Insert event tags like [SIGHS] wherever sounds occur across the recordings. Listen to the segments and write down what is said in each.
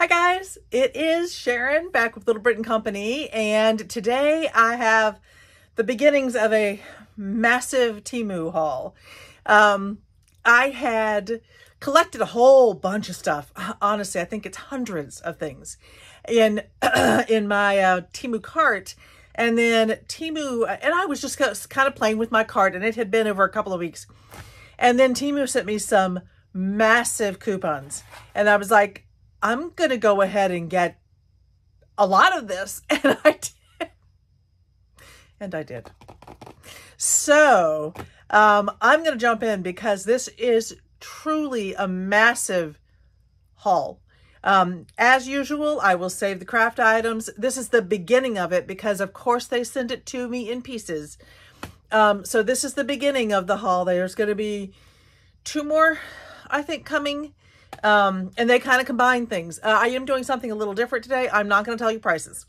Hi guys, it is Sharon back with Little Brit and Company and today I have the beginnings of a massive Temu haul. Um, I had collected a whole bunch of stuff. Honestly, I think it's hundreds of things in [CLEARS THROAT] in my uh, Temu cart. And then Temu, and I was just kind of playing with my cart and it had been over a couple of weeks. And then Temu sent me some massive coupons. And I was like, I'm going to go ahead and get a lot of this. [LAUGHS] And I did. And I did. So um, I'm going to jump in because this is truly a massive haul. Um, as usual, I will save the craft items. This is the beginning of it because, of course, they send it to me in pieces. Um, so this is the beginning of the haul. There's going to be two more, I think, coming um, and they kind of combine things. Uh, I am doing something a little different today. I'm not going to tell you prices.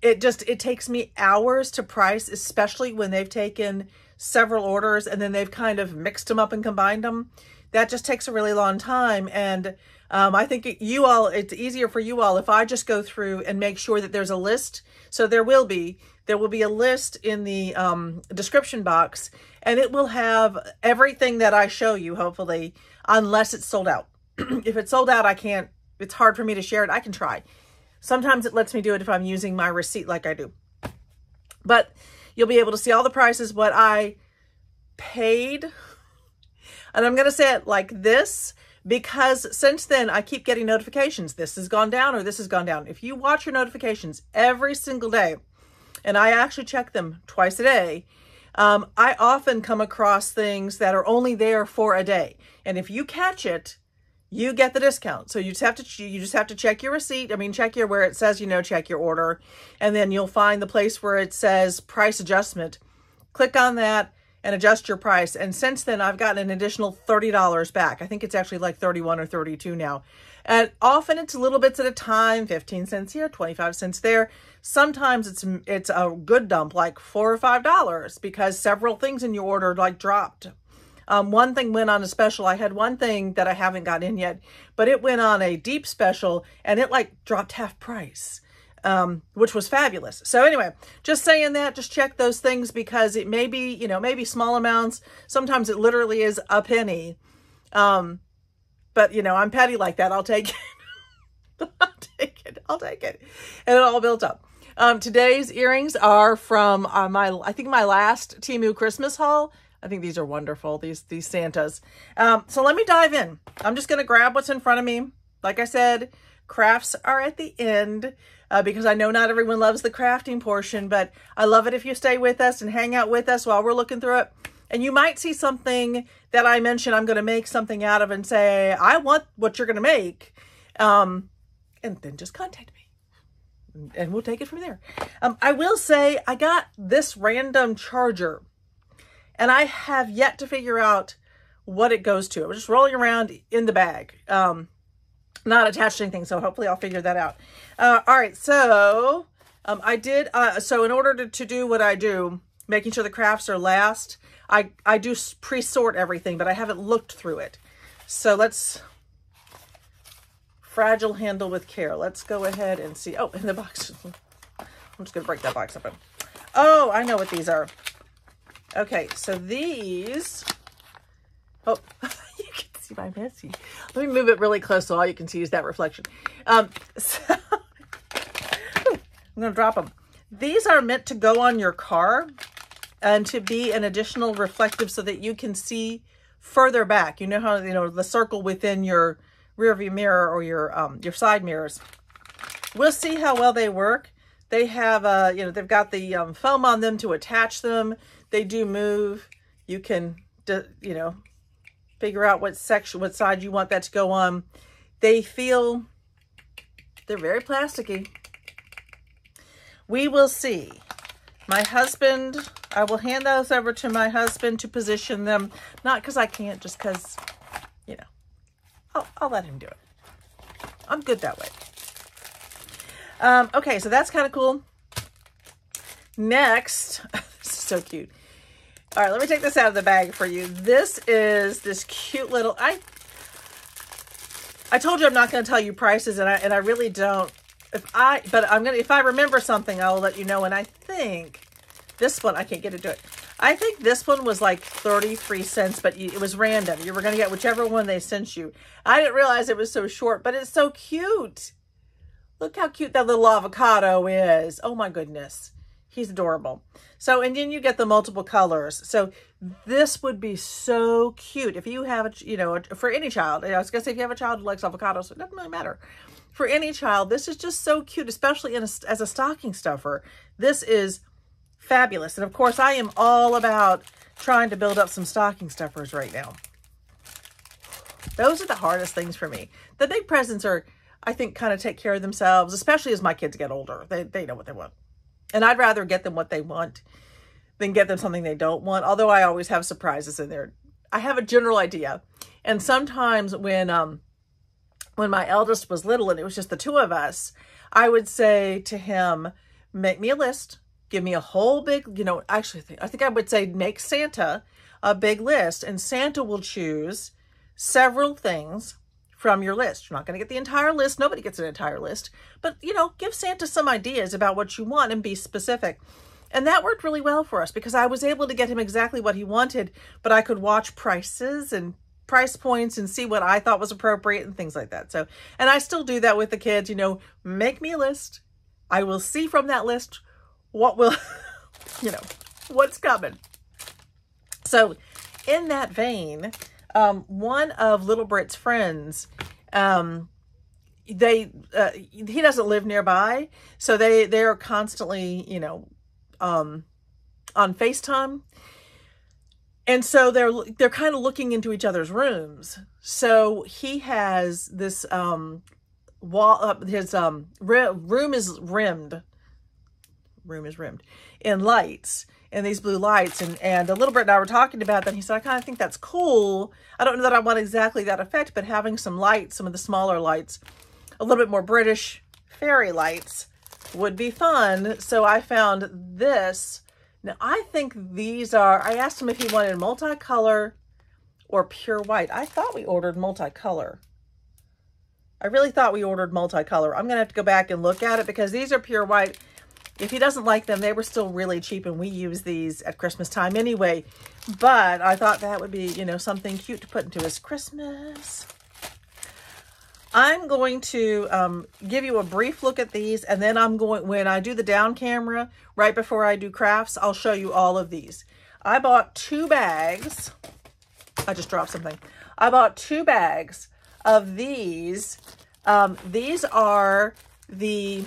It just, it takes me hours to price, especially when they've taken several orders and then they've kind of mixed them up and combined them. That just takes a really long time. And um, I think you all, it's easier for you all if I just go through and make sure that there's a list. So there will be, there will be a list in the um, description box and it will have everything that I show you, hopefully, unless it's sold out. [CLEARS THROAT] if it's sold out, I can't, it's hard for me to share it. I can try. Sometimes it lets me do it if I'm using my receipt like I do. But you'll be able to see all the prices, what I paid. [LAUGHS] And I'm going to say it like this because since then I keep getting notifications. This has gone down or this has gone down. If you watch your notifications every single day, and I actually check them twice a day, um, I often come across things that are only there for a day. And if you catch it, you get the discount. So you just have to you just have to check your receipt. I mean, check your where it says, you know, check your order. And then you'll find the place where it says price adjustment. Click on that and adjust your price. And since then, I've gotten an additional $30 back. I think it's actually like 31 or 32 now. And often it's little bits at a time, 15 cents here, 25 cents there. Sometimes it's it's a good dump, like four or five dollars, because several things in your order like dropped. Um, one thing went on a special. I had one thing that I haven't got in yet, but it went on a deep special and it like dropped half price, um, which was fabulous. So anyway, just saying that, just check those things because it may be, you know, maybe small amounts. Sometimes it literally is a penny. Um, but, you know, I'm petty like that. I'll take it. [LAUGHS] I'll take it. I'll take it. And it all built up. Um, today's earrings are from uh, my, I think my last Temu Christmas haul. I think these are wonderful, these, these Santas. Um, so let me dive in. I'm just going to grab what's in front of me. Like I said, crafts are at the end uh, because I know not everyone loves the crafting portion, but I love it if you stay with us and hang out with us while we're looking through it. And you might see something that I mentioned I'm going to make something out of and say, I want what you're going to make. Um, and then just contact me and we'll take it from there. Um, I will say I got this random charger and I have yet to figure out what it goes to. I was just rolling around in the bag, um, not attached to anything. So hopefully I'll figure that out. Uh, all right. So um, I did, uh, so in order to, to do what I do, making sure the crafts are last, I, I do pre-sort everything, but I haven't looked through it. So let's fragile handle with care. Let's go ahead and see. Oh, in the box. [LAUGHS] I'm just going to break that box open. Oh, I know what these are. Okay, so these, oh, [LAUGHS] you can see my messy. Let me move it really close so all you can see is that reflection. Um, [LAUGHS] so, I'm going to drop them. These are meant to go on your car and to be an additional reflective so that you can see further back. You know how, you know, the circle within your rear view mirror or your, um, your side mirrors. We'll see how well they work. They have, uh, you know, they've got the um, foam on them to attach them. They do move. You can, you know, figure out what section, what side you want that to go on. They feel, they're very plasticky. We will see. My husband, I will hand those over to my husband to position them. Not because I can't, just because, you know, I'll, I'll let him do it. I'm good that way. Um, okay, so that's kind of cool. Next, [LAUGHS] this is so cute. All right, let me take this out of the bag for you. This is this cute little, I, I told you I'm not going to tell you prices, and I and I really don't. If I, but I'm gonna. If I remember something, I'll let you know. And I think this one, I can't get into it. I think this one was like 33 cents, but it was random. You were going to get whichever one they sent you. I didn't realize it was so short, but it's so cute. Look how cute that little avocado is. Oh my goodness. He's adorable. So, and then you get the multiple colors. So this would be so cute. If you have, a, you know, for any child, I was going to say if you have a child who likes avocados, it doesn't really matter. For any child, this is just so cute, especially in a, as a stocking stuffer. This is fabulous. And of course, I am all about trying to build up some stocking stuffers right now. Those are the hardest things for me. The big presents are, I think, kind of take care of themselves, especially as my kids get older. They, they know what they want. And I'd rather get them what they want than get them something they don't want. Although I always have surprises in there. I have a general idea. And sometimes when um when my eldest was little and it was just the two of us, I would say to him, make me a list give me a whole big, you know, actually, I think I would say make Santa a big list and Santa will choose several things from your list. You're not going to get the entire list. Nobody gets an entire list, but you know, give Santa some ideas about what you want and be specific. And that worked really well for us because I was able to get him exactly what he wanted, but I could watch prices and price points and see what I thought was appropriate and things like that. So, and I still do that with the kids, you know, make me a list. I will see from that list what will, [LAUGHS] you know, what's coming. So in that vein, um, one of Little Brit's friends, um, they, uh, he doesn't live nearby. So they, they're constantly, you know, um, on FaceTime. And so they're, they're kind of looking into each other's rooms. So he has this, um, wall, uh, his, um, room is rimmed room is rimmed in lights in these blue lights and and a little bit and I were talking about that he said I kind of think that's cool. I don't know that I want exactly that effect but having some lights some of the smaller lights a little bit more British fairy lights would be fun. So I found this. Now I think these are I asked him if he wanted multicolor or pure white. I thought we ordered multicolor. I really thought we ordered multicolor. I'm gonna have to go back and look at it because these are pure white if he doesn't like them, they were still really cheap and we use these at Christmas time anyway. But I thought that would be, you know, something cute to put into his Christmas. I'm going to um, give you a brief look at these and then I'm going, when I do the down camera, right before I do crafts, I'll show you all of these. I bought two bags. I just dropped something. I bought two bags of these. Um, these are the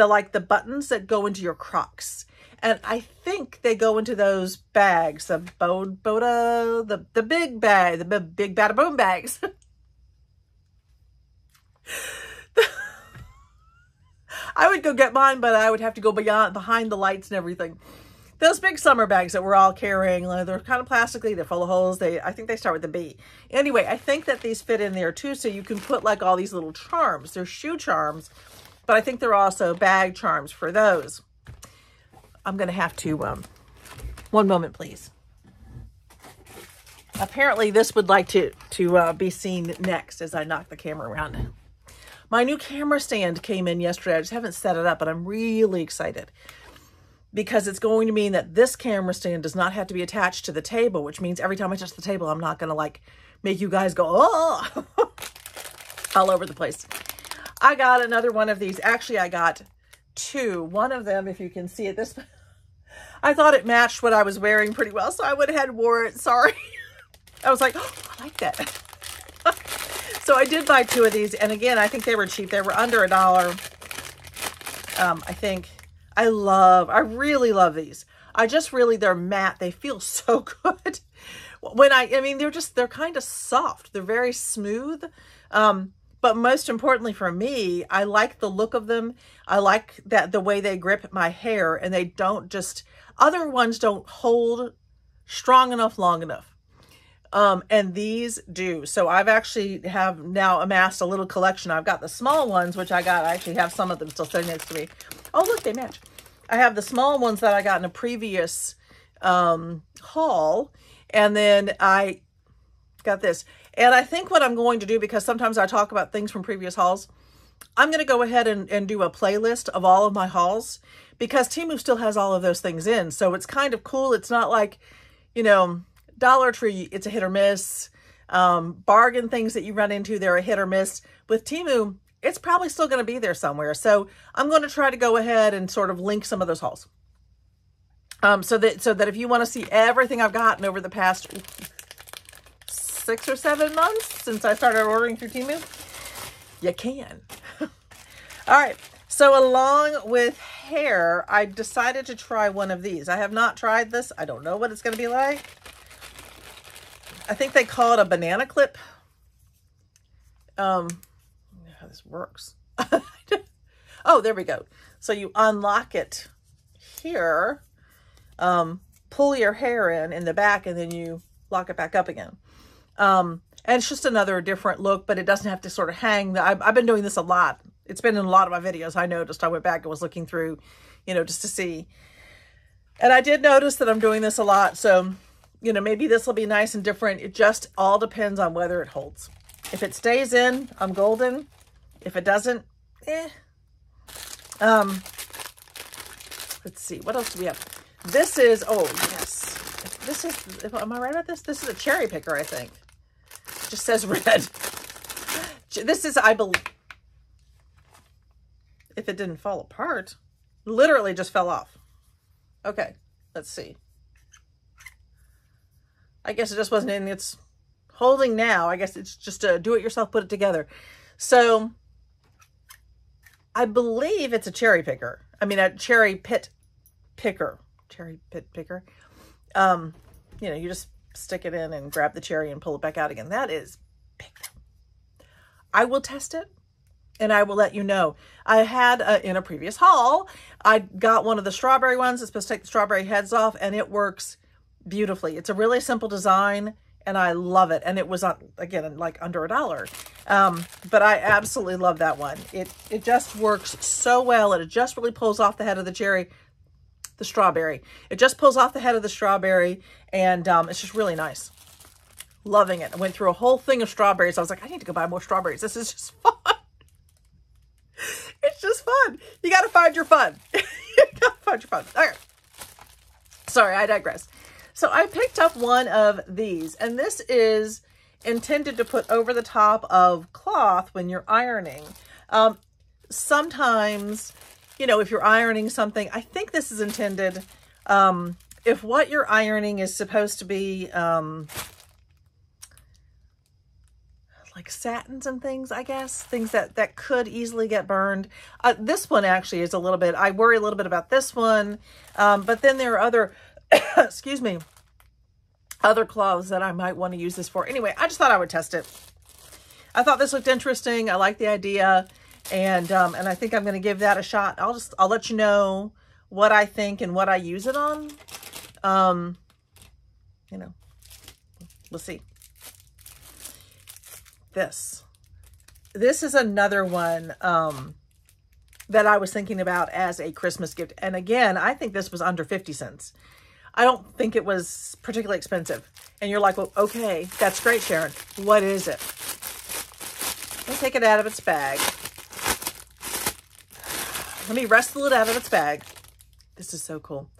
the like the buttons that go into your Crocs. And I think they go into those bags, the Bod Boda, the, the big bag, the big, Bada Boom bags. [LAUGHS] I would go get mine, but I would have to go beyond behind the lights and everything. Those big summer bags that we're all carrying, they're kind of plastically, they're full of holes. They, I think they start with a B. Anyway, I think that these fit in there too, so you can put like all these little charms. They're shoe charms but I think there are also bag charms for those. I'm going to have to, um, one moment, please. Apparently this would like to, to uh, be seen next as I knock the camera around. My new camera stand came in yesterday. I just haven't set it up, but I'm really excited because it's going to mean that this camera stand does not have to be attached to the table, which means every time I touch the table, I'm not going to like make you guys go, oh, [LAUGHS] all over the place. I got another one of these. Actually, I got two. One of them, if you can see it, this, [LAUGHS] I thought it matched what I was wearing pretty well, so I went ahead and wore it. Sorry. [LAUGHS] I was like, oh, [GASPS] I like that. [LAUGHS] so I did buy two of these, and again, I think they were cheap. They were under a dollar. Um, I think. I love, I really love these. I just really, they're matte. They feel so good. When I, I mean, they're just, they're kind of soft. They're very smooth. Um, but most importantly for me, I like the look of them. I like that the way they grip my hair and they don't just, other ones don't hold strong enough, long enough. Um, and these do. So I've actually have now amassed a little collection. I've got the small ones, which I got, I actually have some of them still sitting next to me. Oh, look, they match. I have the small ones that I got in a previous um, haul. And then I got this. And I think what I'm going to do, because sometimes I talk about things from previous hauls, I'm going to go ahead and, and do a playlist of all of my hauls because Temu still has all of those things in. So it's kind of cool. It's not like, you know, Dollar Tree, it's a hit or miss. Um, bargain things that you run into, they're a hit or miss. With Temu, it's probably still going to be there somewhere. So I'm going to try to go ahead and sort of link some of those hauls. Um, so that so that if you want to see everything I've gotten over the past six or seven months since I started ordering through Temu, you can. [LAUGHS] All right. So along with hair, I decided to try one of these. I have not tried this. I don't know what it's going to be like. I think they call it a banana clip. Um, how this works. [LAUGHS] oh, there we go. So you unlock it here, um, pull your hair in in the back, and then you lock it back up again. Um, and it's just another different look, but it doesn't have to sort of hang. I've, I've been doing this a lot. It's been in a lot of my videos. I noticed I went back and was looking through, you know, just to see. And I did notice that I'm doing this a lot. So, you know, maybe this will be nice and different. It just all depends on whether it holds. If it stays in, I'm golden. If it doesn't, eh. Um, let's see. What else do we have? This is, oh, yes. This is, am I right about this? This is a cherry picker, I think. It just says red. This is, I believe, if it didn't fall apart, literally just fell off. Okay, let's see. I guess it just wasn't in its holding now. I guess it's just a do-it-yourself, put it together. So I believe it's a cherry picker. I mean, a cherry pit picker. Cherry pit picker. Um, you know, you just stick it in and grab the cherry and pull it back out again. That is big. I will test it and I will let you know. I had uh, in a previous haul, I got one of the strawberry ones. It's supposed to take the strawberry heads off and it works beautifully. It's a really simple design and I love it. And it was, on, again, like under a dollar. Um, but I absolutely love that one. It, it just works so well. It just really pulls off the head of the cherry, the strawberry. It just pulls off the head of the strawberry. And um, it's just really nice. Loving it. I went through a whole thing of strawberries. I was like, I need to go buy more strawberries. This is just [LAUGHS] fun. it's just fun. You got to find your fun. [LAUGHS] you got to find your fun. All right. Sorry, I digress. So I picked up one of these, and this is intended to put over the top of cloth when you're ironing. Um, sometimes, you know, if you're ironing something, I think this is intended, um, if what you're ironing is supposed to be, um, like satins and things, I guess, things that, that could easily get burned. Uh, this one actually is a little bit, I worry a little bit about this one, um, but then there are other, [COUGHS] excuse me, other cloths that I might want to use this for. Anyway, I just thought I would test it. I thought this looked interesting. I like the idea. And, um, and I think I'm going to give that a shot. I'll just, I'll let you know what I think and what I use it on. Um, you know, we'll see. This, this is another one, um, that I was thinking about as a Christmas gift. And again, I think this was under 50 cents. I don't think it was particularly expensive. And you're like, well, okay, that's great, Sharon. What is it? Let me take it out of its bag. Let me wrestle it out of its bag. This is so cool.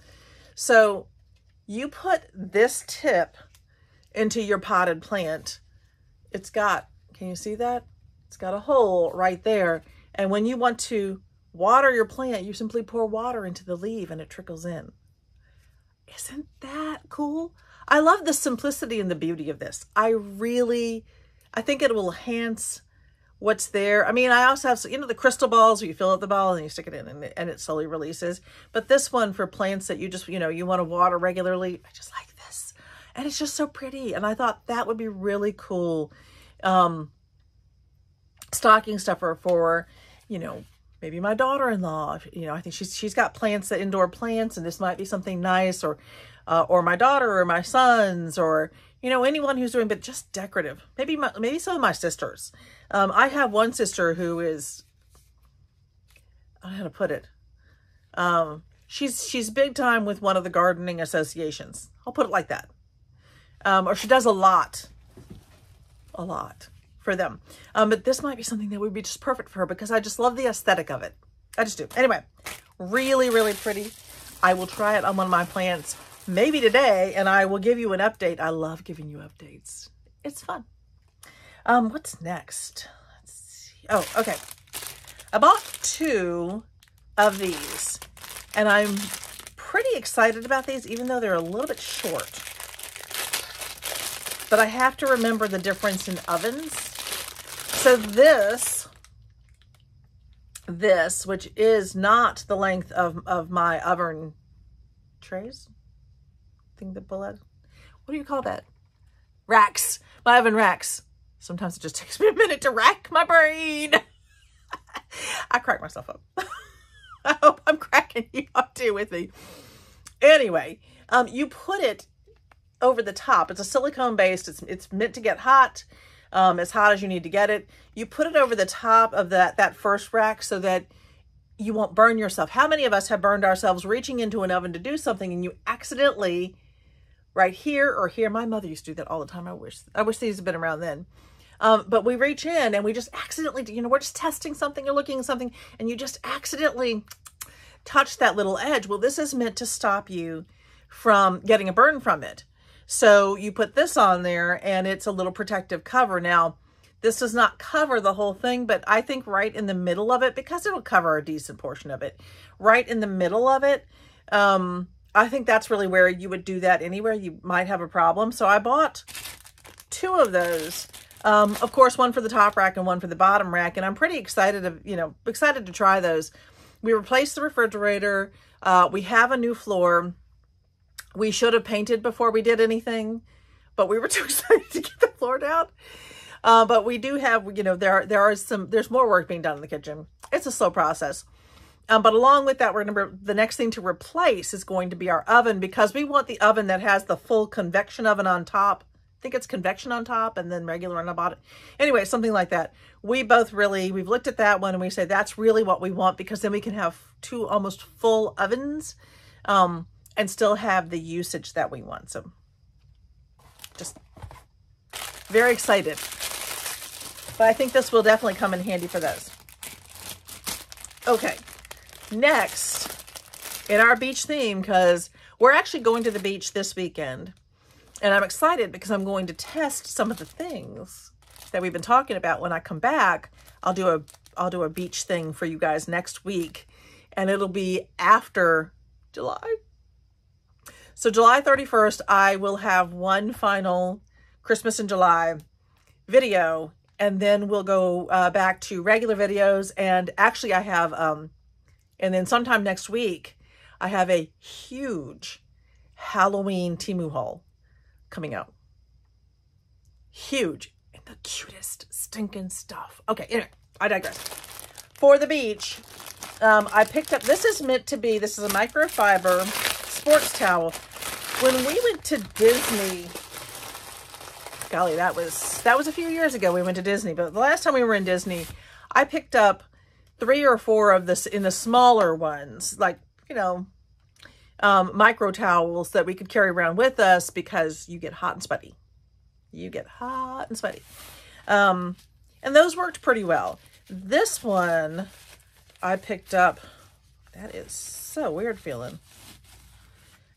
So you put this tip into your potted plant. It's got, can you see that? It's got a hole right there. And when you want to water your plant, you simply pour water into the leaf and it trickles in. Isn't that cool? I love the simplicity and the beauty of this. I really, I think it will enhance what's there. I mean, I also have, you know, the crystal balls where you fill up the ball and you stick it in and it, and it slowly releases. But this one for plants that you just, you know, you want to water regularly, I just like this. And it's just so pretty. And I thought that would be really cool. Um, stocking stuffer for, you know, maybe my daughter-in-law, you know, I think she's, she's got plants, that indoor plants, and this might be something nice, or, uh, or my daughter, or my sons, or, you know, anyone who's doing, but just decorative. Maybe, my, maybe some of my sisters. Um, I have one sister who is, I don't know how to put it. Um, she's, she's big time with one of the gardening associations. I'll put it like that. Um, or she does a lot, a lot for them. Um, but this might be something that would be just perfect for her because I just love the aesthetic of it. I just do. Anyway, really, really pretty. I will try it on one of my plants maybe today and I will give you an update. I love giving you updates. It's fun. Um, what's next? Let's see. Oh, okay. I bought two of these and I'm pretty excited about these even though they're a little bit short. But I have to remember the difference in ovens. So this, this, which is not the length of, of my oven trays, I think the bullet, what do you call that? Racks, my oven racks. Sometimes it just [LAUGHS] takes me a minute to rack my brain. [LAUGHS] I crack myself up. [LAUGHS] I hope I'm cracking you up too with me. Anyway, um, you put it over the top. It's a silicone based. It's, it's meant to get hot, um, as hot as you need to get it. You put it over the top of that, that first rack so that you won't burn yourself. How many of us have burned ourselves reaching into an oven to do something and you accidentally right here or here. My mother used to do that all the time. I wish, I wish these had been around then. Um, but we reach in and we just accidentally, you know, we're just testing something or looking at something and you just accidentally touch that little edge. Well, this is meant to stop you from getting a burn from it. So you put this on there and it's a little protective cover. Now, this does not cover the whole thing, but I think right in the middle of it, because it'll cover a decent portion of it, right in the middle of it, um, I think that's really where you would do that anywhere. You might have a problem. So I bought two of those. Um, of course, one for the top rack and one for the bottom rack. And I'm pretty excited to, you know, excited to try those. We replaced the refrigerator. Uh, we have a new floor. We should have painted before we did anything, but we were [LAUGHS] too excited to get the floor down. Uh, but we do have, you know, there, are there are some, there's more work being done in the kitchen. It's a slow process. Um, but along with that, we're going to, the next thing to replace is going to be our oven because we want the oven that has the full convection oven on top. I think it's convection on top and then regular on the bottom. Anyway, something like that. We both really, we've looked at that one and we say that's really what we want because then we can have two almost full ovens. Um, and still have the usage that we want. So just very excited. But I think this will definitely come in handy for those. Okay, next in our beach theme, because we're actually going to the beach this weekend. And I'm excited because I'm going to test some of the things that we've been talking about. When I come back, I'll do a I'll do a beach thing for you guys next week. And it'll be after July so July 31st, I will have one final Christmas in July video, and then we'll go uh, back to regular videos. And actually, I have, um, and then sometime next week, I have a huge Halloween Temu haul coming out. Huge. And the cutest stinking stuff. Okay, anyway, I digress. For the beach, um, I picked up, this is meant to be, this is a microfiber sports towel when we went to Disney, golly, that was that was a few years ago. We went to Disney, but the last time we were in Disney, I picked up three or four of this in the smaller ones, like you know, um, micro towels that we could carry around with us because you get hot and sweaty. You get hot and sweaty, um, and those worked pretty well. This one I picked up. That is so weird feeling.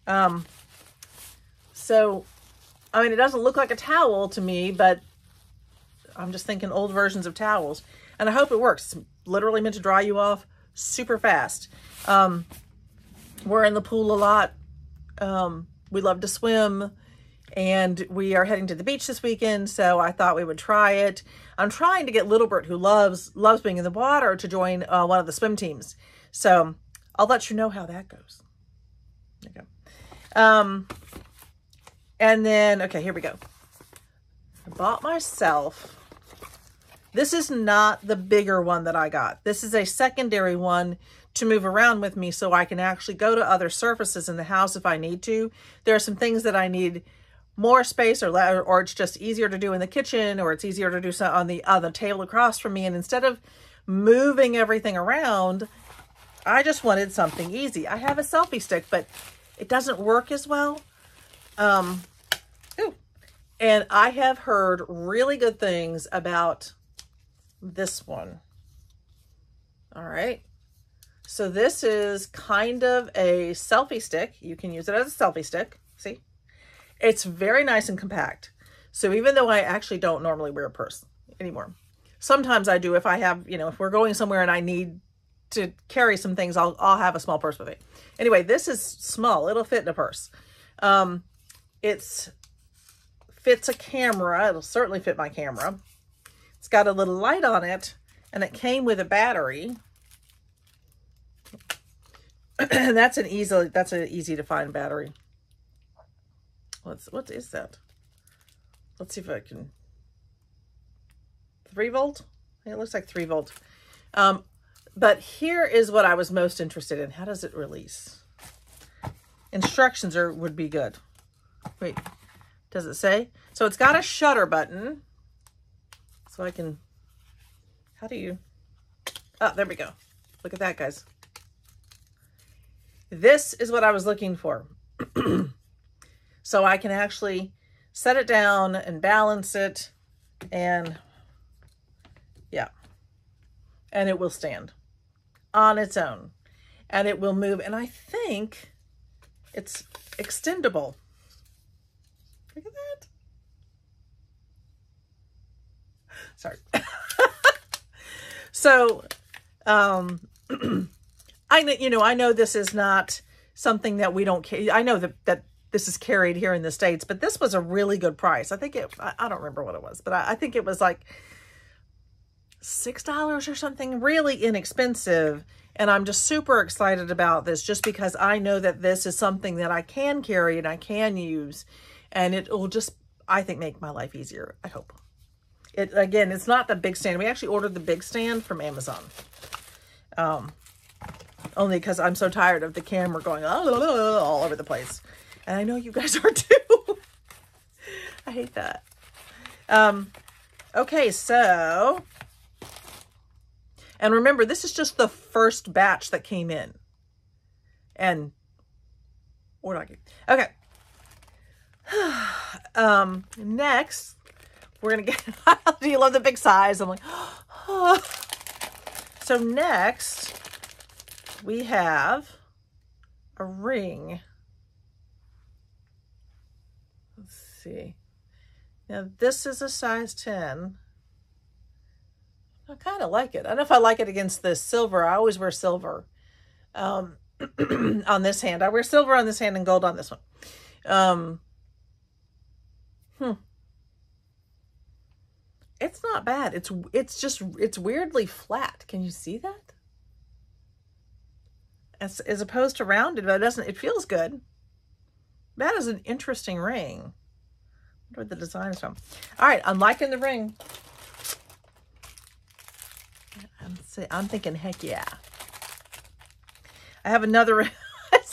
Um, so, I mean, it doesn't look like a towel to me, but I'm just thinking old versions of towels. And I hope it works. Literally meant to dry you off super fast. Um, we're in the pool a lot. Um, we love to swim and we are heading to the beach this weekend. So I thought we would try it. I'm trying to get Little Brit, who loves loves being in the water, to join uh, one of the swim teams. So I'll let you know how that goes. Okay. Um, and then, okay, here we go. I bought myself, this is not the bigger one that I got. This is a secondary one to move around with me so I can actually go to other surfaces in the house if I need to. There are some things that I need more space or or it's just easier to do in the kitchen or it's easier to do so on the on the table across from me and instead of moving everything around I just wanted something easy. I have a selfie stick but it doesn't work as well. Um, Ooh, And I have heard really good things about this one. All right. So this is kind of a selfie stick. You can use it as a selfie stick. See? It's very nice and compact. So even though I actually don't normally wear a purse anymore, sometimes I do if I have, you know, if we're going somewhere and I need to carry some things, I'll, I'll have a small purse with me. Anyway, this is small. It'll fit in a purse. Um, it's fits a camera. It'll certainly fit my camera. It's got a little light on it and it came with a battery. and [CLEARS THROAT] that's an easy, that's an easy to find battery. What's, what is that? Let's see if I can, three volt? It looks like three volt. Um, but here is what I was most interested in. How does it release? Instructions are would be good. Wait, does it say? So it's got a shutter button. So I can, how do you, oh, there we go. Look at that, guys. This is what I was looking for. [CLEARS THROAT] so I can actually set it down and balance it and yeah, and it will stand on its own and it will move. And I think it's extendable. Look at that. Sorry. [LAUGHS] so, um, [CLEARS THROAT] I know, you know, I know this is not something that we don't, I know that, that this is carried here in the States, but this was a really good price. I think it, I, I don't remember what it was, but I, I think it was like $6 or something, really inexpensive. And I'm just super excited about this just because I know that this is something that I can carry and I can use. And it will just, I think, make my life easier. I hope. It Again, it's not the big stand. We actually ordered the big stand from Amazon. Um, only because I'm so tired of the camera going all over the place. And I know you guys [LAUGHS] are too. I hate that. Um, okay, so and remember, this is just the first batch that came in. And what do I get? Okay. [SIGHS] um, next, we're to get, [LAUGHS] do you love the big size? I'm like, oh. [GASPS] so next we have a ring. Let's see. Now this is a size 10. I kind of like it. I don't know if I like it against the silver. I always wear silver um, [CLEARS THROAT] on this hand. I wear silver on this hand and gold on this one. Um, hmm. It's not bad. It's it's just it's weirdly flat. Can you see that? As as opposed to rounded, but it doesn't. It feels good. That is an interesting ring. I wonder the design is from. All right, I'm liking the ring. I'm, I'm thinking, heck yeah. I have another, [LAUGHS]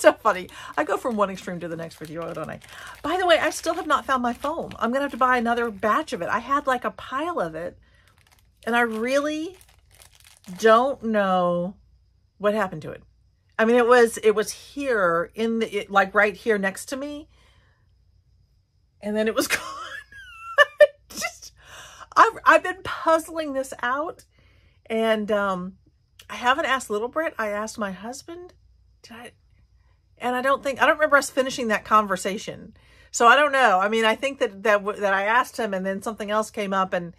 so funny. I go from one extreme to the next with you, don't I? By the way, I still have not found my foam. I'm going to have to buy another batch of it. I had like a pile of it and I really don't know what happened to it. I mean, it was, it was here in the, it, like right here next to me. And then it was [LAUGHS] gone. Just, I've, I've been puzzling this out and um, I haven't asked Little Brit. I asked my husband. Did I? And I don't think, I don't remember us finishing that conversation. So I don't know. I mean, I think that, that, that I asked him and then something else came up and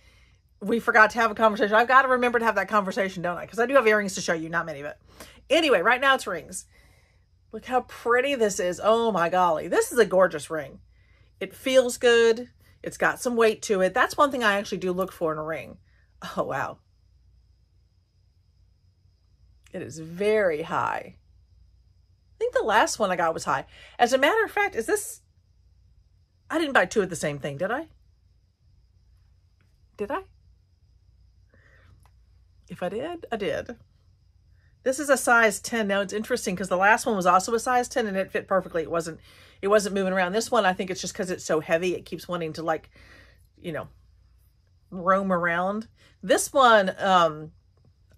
we forgot to have a conversation. I've got to remember to have that conversation, don't I? Because I do have earrings to show you, not many it. Anyway, right now it's rings. Look how pretty this is. Oh my golly. This is a gorgeous ring. It feels good. It's got some weight to it. That's one thing I actually do look for in a ring. Oh, wow. It is very high. Think the last one I got was high. As a matter of fact, is this... I didn't buy two of the same thing, did I? Did I? If I did, I did. This is a size 10. Now it's interesting because the last one was also a size 10 and it fit perfectly. It wasn't it wasn't moving around. This one, I think it's just because it's so heavy. It keeps wanting to like, you know, roam around. This one, um,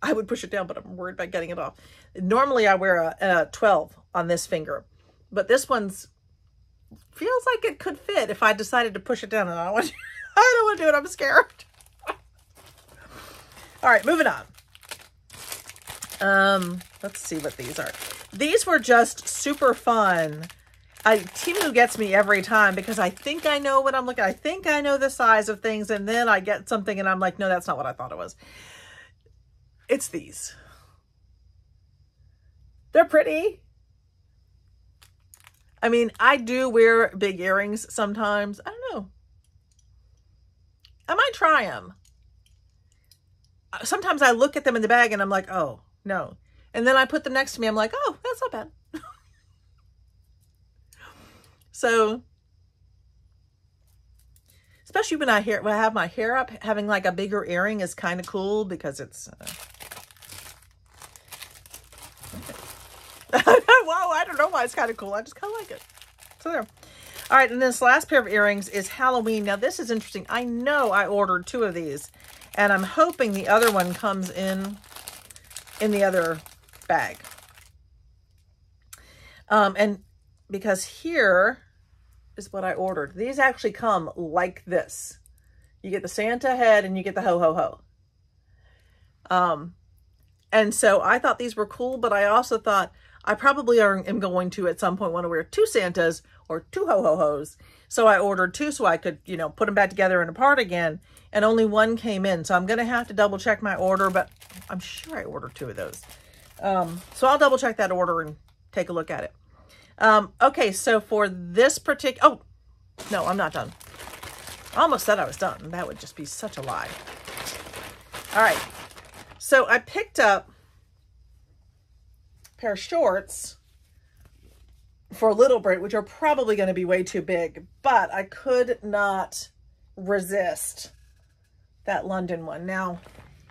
I would push it down, but I'm worried about getting it off. Normally I wear a, a 12 on this finger, but this one's feels like it could fit if I decided to push it down and I don't want to, [LAUGHS] I don't want to do it. I'm scared. [LAUGHS] All right, moving on. Um, let's see what these are. These were just super fun. I Temu gets me every time because I think I know what I'm looking. I think I know the size of things, and then I get something, and I'm like, no, that's not what I thought it was. It's these. They're pretty. I mean, I do wear big earrings sometimes. I don't know. I might try them. Sometimes I look at them in the bag and I'm like, oh, no. And then I put them next to me. I'm like, oh, that's not bad. [LAUGHS] so, especially when I, when I have my hair up, having like a bigger earring is kind of cool because it's... Uh, [LAUGHS] wow, I don't know why it's kind of cool. I just kind of like it. So there. All right, and this last pair of earrings is Halloween. Now, this is interesting. I know I ordered two of these, and I'm hoping the other one comes in in the other bag. Um, and because here is what I ordered. These actually come like this. You get the Santa head and you get the ho-ho-ho. Um, and so I thought these were cool, but I also thought I probably are, am going to at some point want to wear two Santas or two ho-ho-hos. So I ordered two so I could, you know, put them back together and apart again. And only one came in. So I'm going to have to double check my order, but I'm sure I ordered two of those. Um, so I'll double check that order and take a look at it. Um, okay, so for this particular, oh, no, I'm not done. I almost said I was done. That would just be such a lie. All right, so I picked up pair of shorts for Little Brit, which are probably going to be way too big, but I could not resist that London one. Now,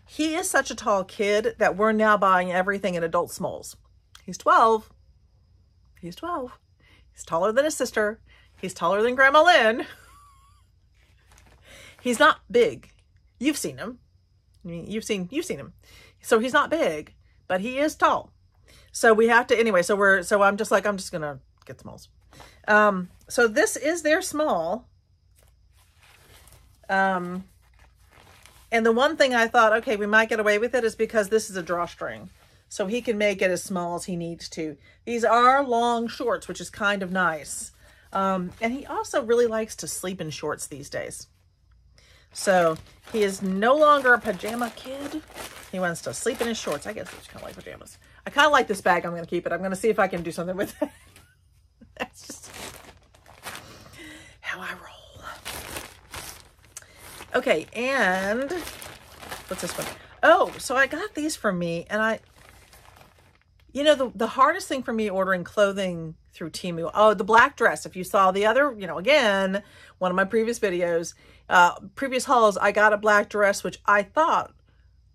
he is such a tall kid that we're now buying everything in adult smalls. He's 12. He's 12. He's taller than his sister. He's taller than Grandma Lynn. [LAUGHS] he's not big. You've seen him. I mean, you've seen you've seen him. So he's not big, but he is tall. So we have to, anyway, so we're, so I'm just like, I'm just going to get smalls. Um, so this is their small. Um, and the one thing I thought, okay, we might get away with it is because this is a drawstring. So he can make it as small as he needs to. These are long shorts, which is kind of nice. Um, and he also really likes to sleep in shorts these days. So he is no longer a pajama kid. He wants to sleep in his shorts. I guess it's kind of like pajamas. I kind of like this bag. I'm going to keep it. I'm going to see if I can do something with it. [LAUGHS] That's just how I roll. Okay, and what's this one? Oh, so I got these for me, and I, you know, the, the hardest thing for me ordering clothing through Temu, oh, the black dress. If you saw the other, you know, again, one of my previous videos, uh, previous hauls, I got a black dress, which I thought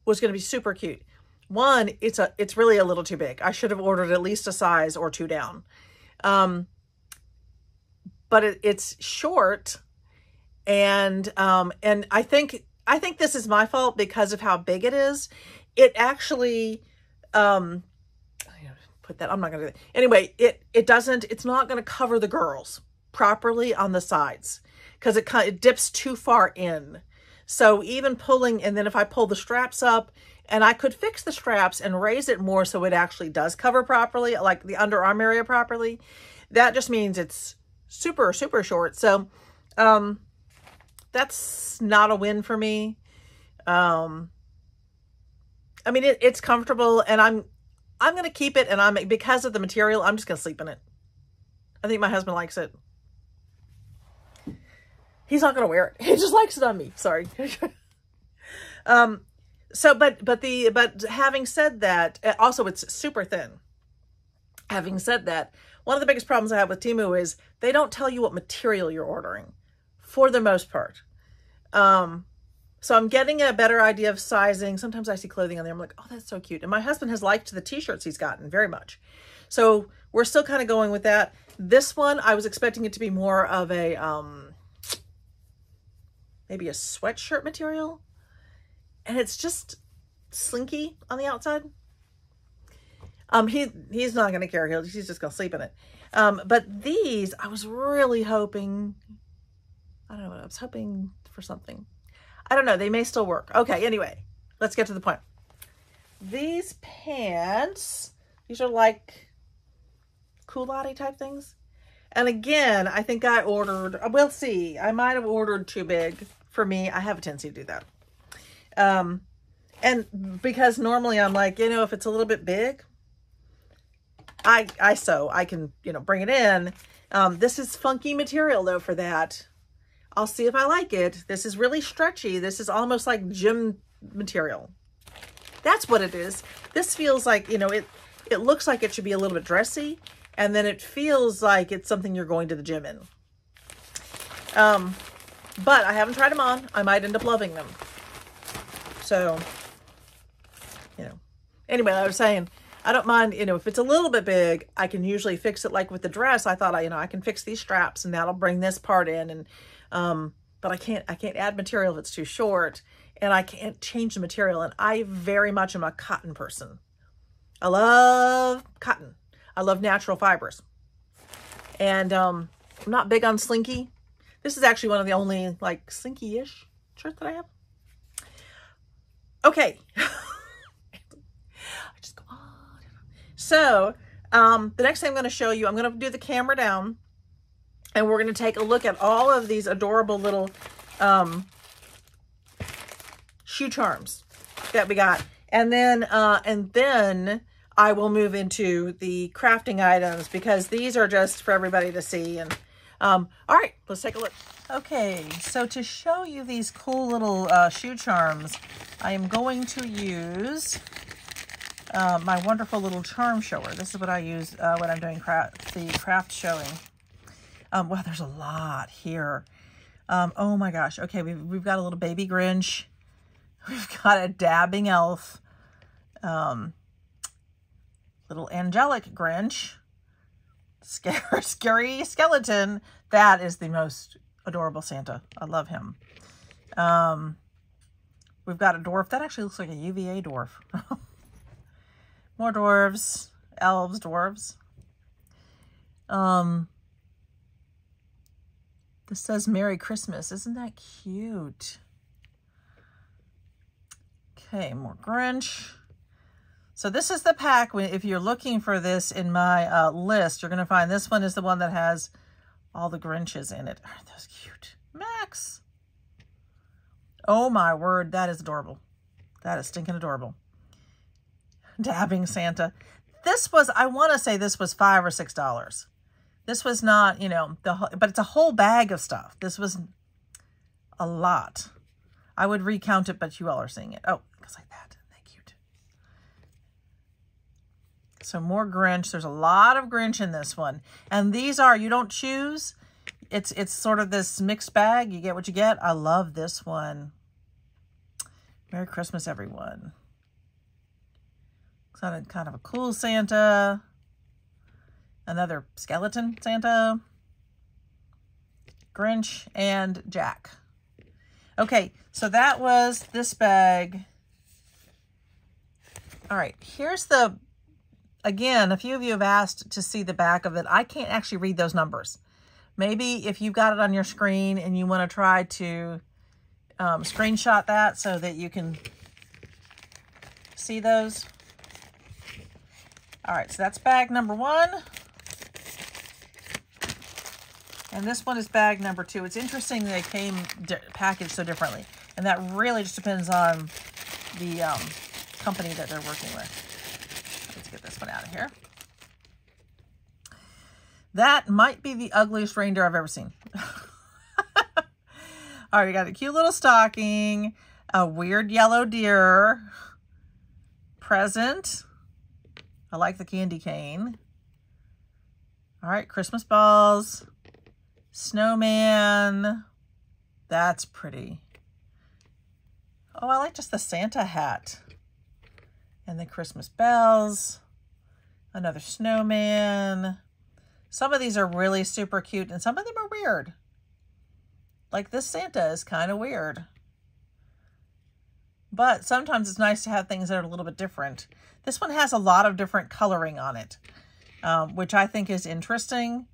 was going to be super cute. One, it's a it's really a little too big. I should have ordered at least a size or two down. Um, but it, it's short, and um, and I think I think this is my fault because of how big it is. It actually um, put that. I'm not gonna. Anyway, it it doesn't. It's not gonna cover the girls properly on the sides because it kind it dips too far in. So even pulling, and then if I pull the straps up, and I could fix the straps and raise it more so it actually does cover properly, like the underarm area properly. That just means it's super, super short. So um, that's not a win for me. Um, I mean, it, it's comfortable and I'm, I'm going to keep it and I'm, because of the material, I'm just going to sleep in it. I think my husband likes it. He's not going to wear it. [LAUGHS] He just likes it on me. Sorry. [LAUGHS] um, so, but, but the, but having said that, uh, also it's super thin. Having said that, one of the biggest problems I have with Temu is they don't tell you what material you're ordering for the most part. Um, so I'm getting a better idea of sizing. Sometimes I see clothing on there. I'm like, oh, that's so cute. And my husband has liked the t-shirts he's gotten very much. So we're still kind of going with that. This one, I was expecting it to be more of a, um, maybe a sweatshirt material and it's just slinky on the outside. Um, he he's not going to care. He'll, he's just going to sleep in it. Um, but these, I was really hoping, I don't know, I was hoping for something. I don't know. They may still work. Okay, anyway, let's get to the point. These pants, these are like culotte type things. And again, I think I ordered, we'll see. I might have ordered too big for me. I have a tendency to do that. Um, and because normally I'm like, you know, if it's a little bit big, I, I sew, I can, you know, bring it in. Um, this is funky material though for that. I'll see if I like it. This is really stretchy. This is almost like gym material. That's what it is. This feels like, you know, it, it looks like it should be a little bit dressy and then it feels like it's something you're going to the gym in. Um, but I haven't tried them on. I might end up loving them. So, you know, anyway, I was saying, I don't mind, you know, if it's a little bit big, I can usually fix it like with the dress. I thought, I, you know, I can fix these straps and that'll bring this part in. And, um, but I can't, I can't add material if it's too short and I can't change the material. And I very much am a cotton person. I love cotton. I love natural fibers. And um, I'm not big on slinky. This is actually one of the only like slinky-ish shirts that I have. Okay. [LAUGHS] I just go on. So um, the next thing I'm going to show you, I'm going to do the camera down and we're going to take a look at all of these adorable little um, shoe charms that we got. And then, uh, and then I will move into the crafting items because these are just for everybody to see. And um, all right, let's take a look. Okay, so to show you these cool little uh, shoe charms, I am going to use uh, my wonderful little charm shower. This is what I use uh, when I'm doing craft, the craft showing. Um, well, there's a lot here. Um, oh my gosh. Okay, we've, we've got a little baby Grinch. [LAUGHS] We've got a dabbing elf. Um, little angelic Grinch, scary, [LAUGHS] scary skeleton. That is the most adorable Santa. I love him. Um, we've got a dwarf. That actually looks like a UVA dwarf. [LAUGHS] More dwarves, elves, dwarves. Um, this says Merry Christmas. Isn't that cute? Okay, more Grinch. So this is the pack. If you're looking for this in my uh, list, you're going to find this one is the one that has all the Grinches in it. Aren't those cute? Max. Oh my word, that is adorable. That is stinking adorable. Dabbing Santa. This was, I want to say this was five or six dollars. This was not, you know, the but it's a whole bag of stuff. This was a lot. I would recount it, but you all are seeing it. Oh, goes like that. So more Grinch. There's a lot of Grinch in this one. And these are, you don't choose. It's it's sort of this mixed bag. You get what you get. I love this one. Merry Christmas, everyone. Of, kind of a cool Santa. Another skeleton Santa. Grinch and Jack. Okay, so that was this bag. All right, here's the again, a few of you have asked to see the back of it. I can't actually read those numbers. Maybe if you've got it on your screen and you want to try to um, screenshot that so that you can see those. All right, so that's bag number one. And this one is bag number two. It's interesting they came packaged so differently. And that really just depends on the um, company that they're working with this one out of here. That might be the ugliest reindeer I've ever seen. [LAUGHS] All right, you got a cute little stocking, a weird yellow deer, present. I like the candy cane. All right, Christmas balls, snowman. That's pretty. Oh, I like just the Santa hat and the Christmas bells another snowman. Some of these are really super cute and some of them are weird. Like this Santa is kind of weird. But sometimes it's nice to have things that are a little bit different. This one has a lot of different coloring on it, um, which I think is interesting.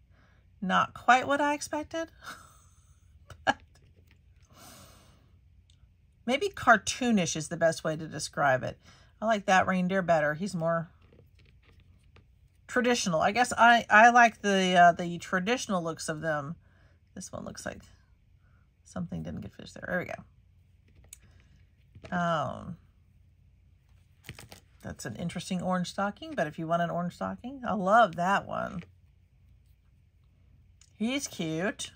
Not quite what I expected. [LAUGHS] maybe cartoonish is the best way to describe it. I like that reindeer better. He's more traditional. I guess I, I like the uh, the traditional looks of them. This one looks like something didn't get finished there. There we go. Um, that's an interesting orange stocking, but if you want an orange stocking, I love that one. He's cute.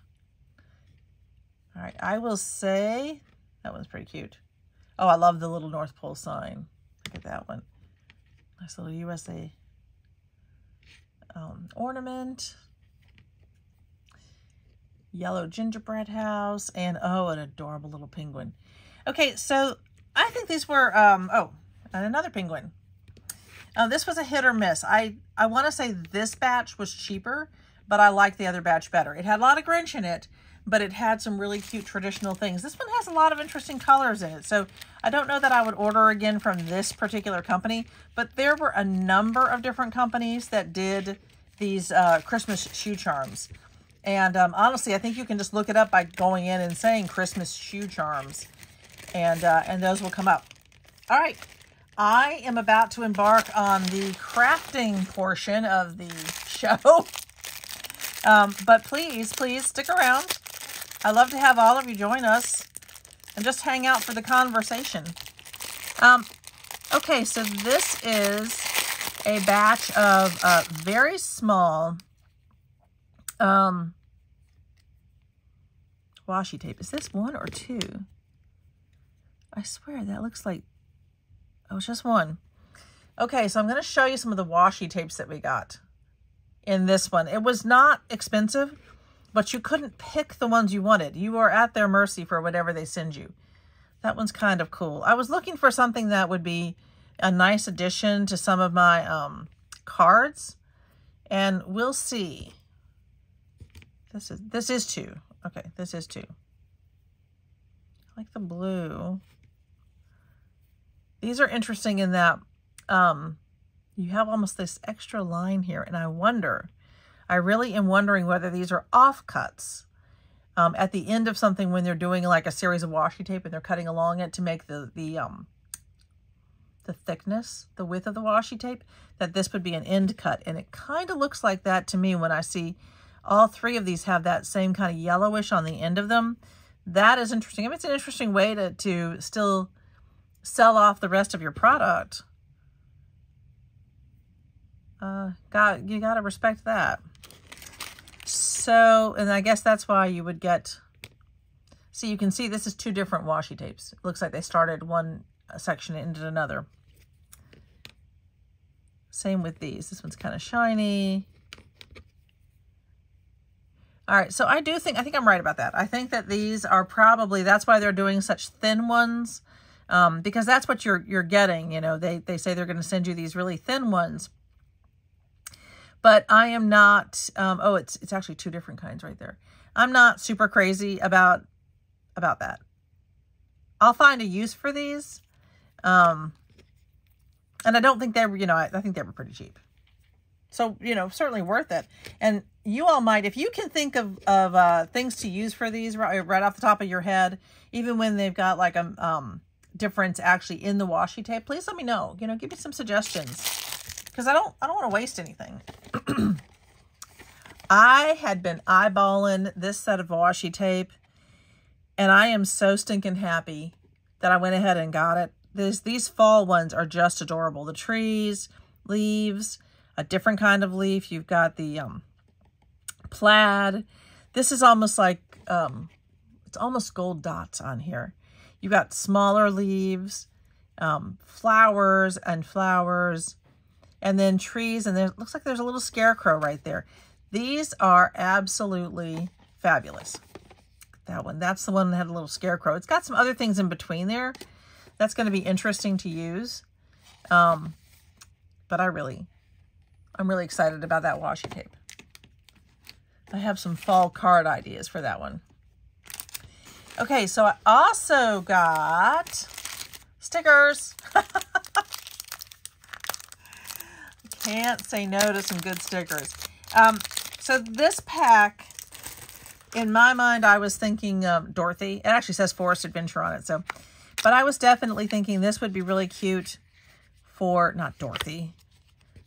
All right, I will say that one's pretty cute. Oh, I love the little North Pole sign. That one. Nice little USA um, ornament. Yellow gingerbread house. And, oh, an adorable little penguin. Okay, so I think these were, um, oh, another penguin. Uh, this was a hit or miss. I, I want to say this batch was cheaper, but I like the other batch better. It had a lot of Grinch in it, but it had some really cute traditional things. This one has a lot of interesting colors in it, so I don't know that I would order again from this particular company, but there were a number of different companies that did these uh, Christmas shoe charms. And um, honestly, I think you can just look it up by going in and saying Christmas shoe charms, and, uh, and those will come up. All right, I am about to embark on the crafting portion of the [LAUGHS] show. Um, but please, please stick around. I love to have all of you join us and just hang out for the conversation. Um, okay, so this is a batch of uh, very small um, washi tape. Is this one or two? I swear that looks like, oh, it's just one. Okay, so I'm going to show you some of the washi tapes that we got in this one. It was not expensive but you couldn't pick the ones you wanted. You were at their mercy for whatever they send you. That one's kind of cool. I was looking for something that would be a nice addition to some of my um, cards, and we'll see. This is this is two. Okay, this is two. I like the blue. These are interesting in that um, you have almost this extra line here, and I wonder I really am wondering whether these are offcuts um, at the end of something when they're doing like a series of washi tape and they're cutting along it to make the, the, um, the thickness, the width of the washi tape, that this would be an end cut. And it kind of looks like that to me when I see all three of these have that same kind of yellowish on the end of them. That is interesting. I mean, it's an interesting way to, to still sell off the rest of your product. Uh, got, you got to respect that. So, and I guess that's why you would get, see, you can see this is two different washi tapes. It looks like they started one section and ended another. Same with these. This one's kind of shiny. All right, so I do think, I think I'm right about that. I think that these are probably, that's why they're doing such thin ones, um, because that's what you're you're getting. You know, they, they say they're going to send you these really thin ones but I am not, um, oh, it's, it's actually two different kinds right there. I'm not super crazy about, about that. I'll find a use for these. Um, and I don't think they were, you know, I, I think they were pretty cheap. So, you know, certainly worth it. And you all might, if you can think of, of uh, things to use for these right, right off the top of your head, even when they've got like a um, difference actually in the washi tape, please let me know. You know, give me some suggestions because I don't I don't want to waste anything. [CLEARS THROAT] I had been eyeballing this set of washi tape and I am so stinking happy that I went ahead and got it. This, these fall ones are just adorable. The trees, leaves, a different kind of leaf. You've got the um, plaid. This is almost like, um, it's almost gold dots on here. You've got smaller leaves, um, flowers and flowers, and then trees, and there looks like there's a little scarecrow right there. These are absolutely fabulous. That one, that's the one that had a little scarecrow. It's got some other things in between there. That's going to be interesting to use. Um, but I really, I'm really excited about that washi tape. I have some fall card ideas for that one. Okay, so I also got Stickers. [LAUGHS] Can't say no to some good stickers. Um, so this pack, in my mind, I was thinking um, Dorothy. It actually says Forest Adventure on it. So, But I was definitely thinking this would be really cute for, not Dorothy,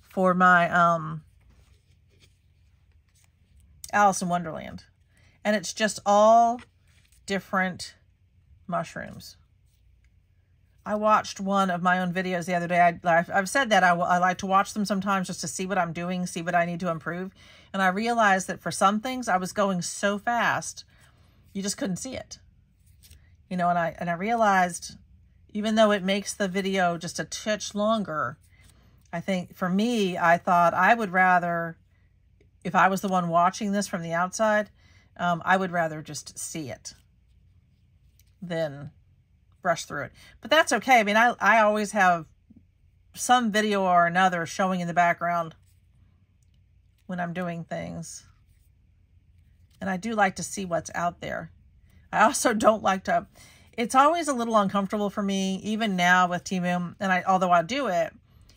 for my um, Alice in Wonderland. And it's just all different mushrooms. I watched one of my own videos the other day. I, have said that I, I like to watch them sometimes just to see what I'm doing, see what I need to improve. And I realized that for some things I was going so fast, you just couldn't see it. You know, and I, and I realized even though it makes the video just a touch longer, I think for me, I thought I would rather, if I was the one watching this from the outside, um, I would rather just see it than brush through it. But that's okay. I mean, I, I always have some video or another showing in the background when I'm doing things. And I do like to see what's out there. I also [LAUGHS] don't like to, it's always a little uncomfortable for me, even now with Temu, and I, although I do it,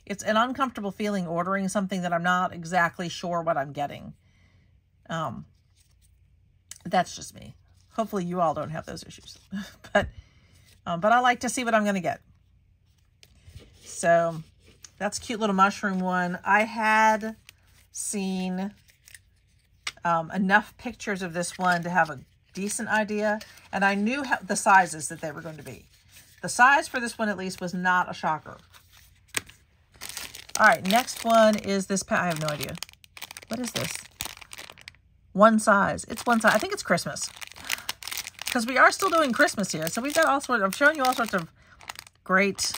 it's an uncomfortable feeling ordering something that I'm not exactly sure what I'm getting. Um, that's just me. Hopefully you all don't have those issues. [LAUGHS] but um, but I like to see what I'm going to get. So that's a cute little mushroom one. I had seen um, enough pictures of this one to have a decent idea. And I knew how, the sizes that they were going to be. The size for this one, at least, was not a shocker. All right, next one is this. I have no idea. What is this? One size. It's one size. I think it's Christmas because we are still doing Christmas here. So we've got all sorts, I'm showing you all sorts of great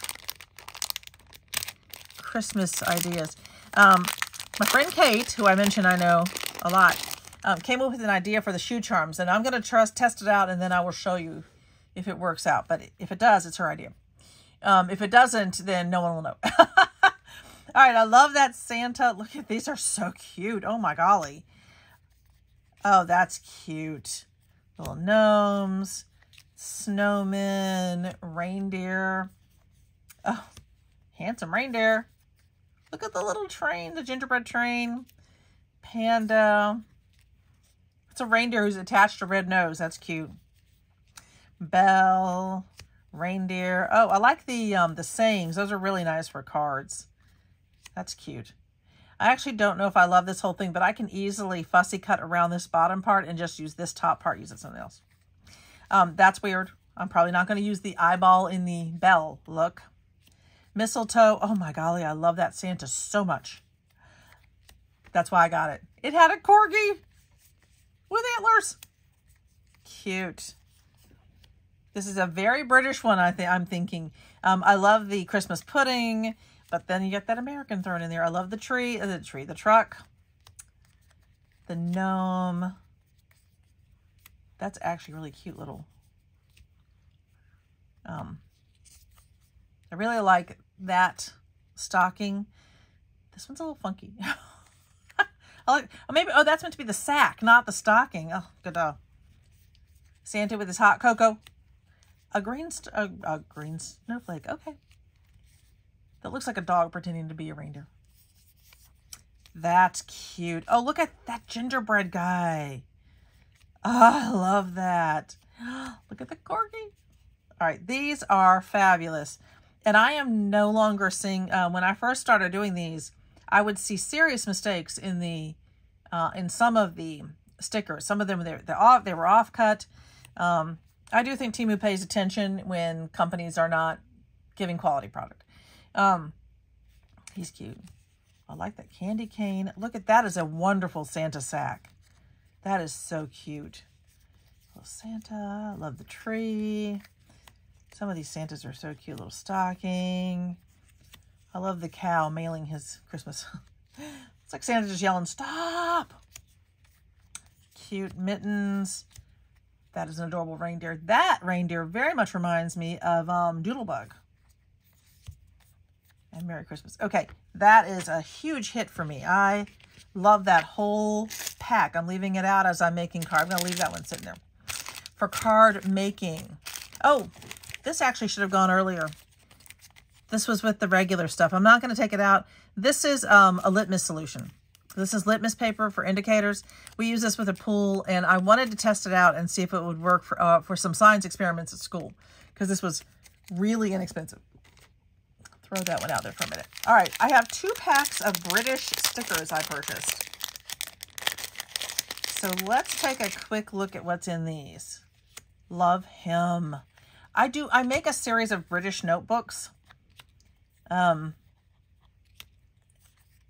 Christmas ideas. Um, my friend Kate, who I mentioned I know a lot, um, came up with an idea for the shoe charms. And I'm going to trust test it out and then I will show you if it works out. But if it does, it's her idea. Um, if it doesn't, then no one will know. [LAUGHS] all right, I love that Santa. Look at these are so cute. Oh my golly. Oh, that's cute little gnomes, snowmen, reindeer. Oh, handsome reindeer. Look at the little train, the gingerbread train. Panda. It's a reindeer who's attached a red nose. That's cute. Bell, reindeer. Oh, I like the um the sayings. Those are really nice for cards. That's cute. I actually don't know if I love this whole thing, but I can easily fussy cut around this bottom part and just use this top part, use it something else. Um, that's weird. I'm probably not going to use the eyeball in the bell look. Mistletoe. Oh my golly, I love that Santa so much. That's why I got it. It had a corgi with antlers. Cute. This is a very British one, I think I'm thinking. Um, I love the Christmas pudding. But then you get that American thrown in there. I love the tree, the tree, the truck, the gnome. That's actually really cute little. Um, I really like that stocking. This one's a little funky. [LAUGHS] I like, oh, maybe, oh, that's meant to be the sack, not the stocking. Oh, good. Uh, Santa with his hot cocoa. A green, a, a green snowflake. Okay that looks like a dog pretending to be a reindeer. That's cute. Oh, look at that gingerbread guy. Oh, I love that. [GASPS] Look at the corgi. All right, these are fabulous. And I am no longer seeing, uh, when I first started doing these, I would see serious mistakes in the, uh, in some of the stickers. Some of them, they're, they're off, they were off cut. Um, I do think Temu pays attention when companies are not giving quality product. Um, he's cute. I like that candy cane. Look at that is a wonderful Santa sack. That is so cute. Little Santa. Love the tree. Some of these Santas are so cute. Little stocking. I love the cow mailing his Christmas. [LAUGHS] it's like Santa just yelling, stop! Cute mittens. That is an adorable reindeer. That reindeer very much reminds me of um, Doodlebug. And Merry Christmas. Okay, that is a huge hit for me. I love that whole pack. I'm leaving it out as I'm making card. I'm going to leave that one sitting there. For card making. Oh, this actually should have gone earlier. This was with the regular stuff. I'm not going to take it out. This is um, a litmus solution. This is litmus paper for indicators. We use this with a pool, and I wanted to test it out and see if it would work for, uh, for some science experiments at school, because this was really inexpensive. Throw that one out there for a minute. All right, I have two packs of British stickers I purchased. So let's take a quick look at what's in these. Love him. I do, I make a series of British notebooks. Um,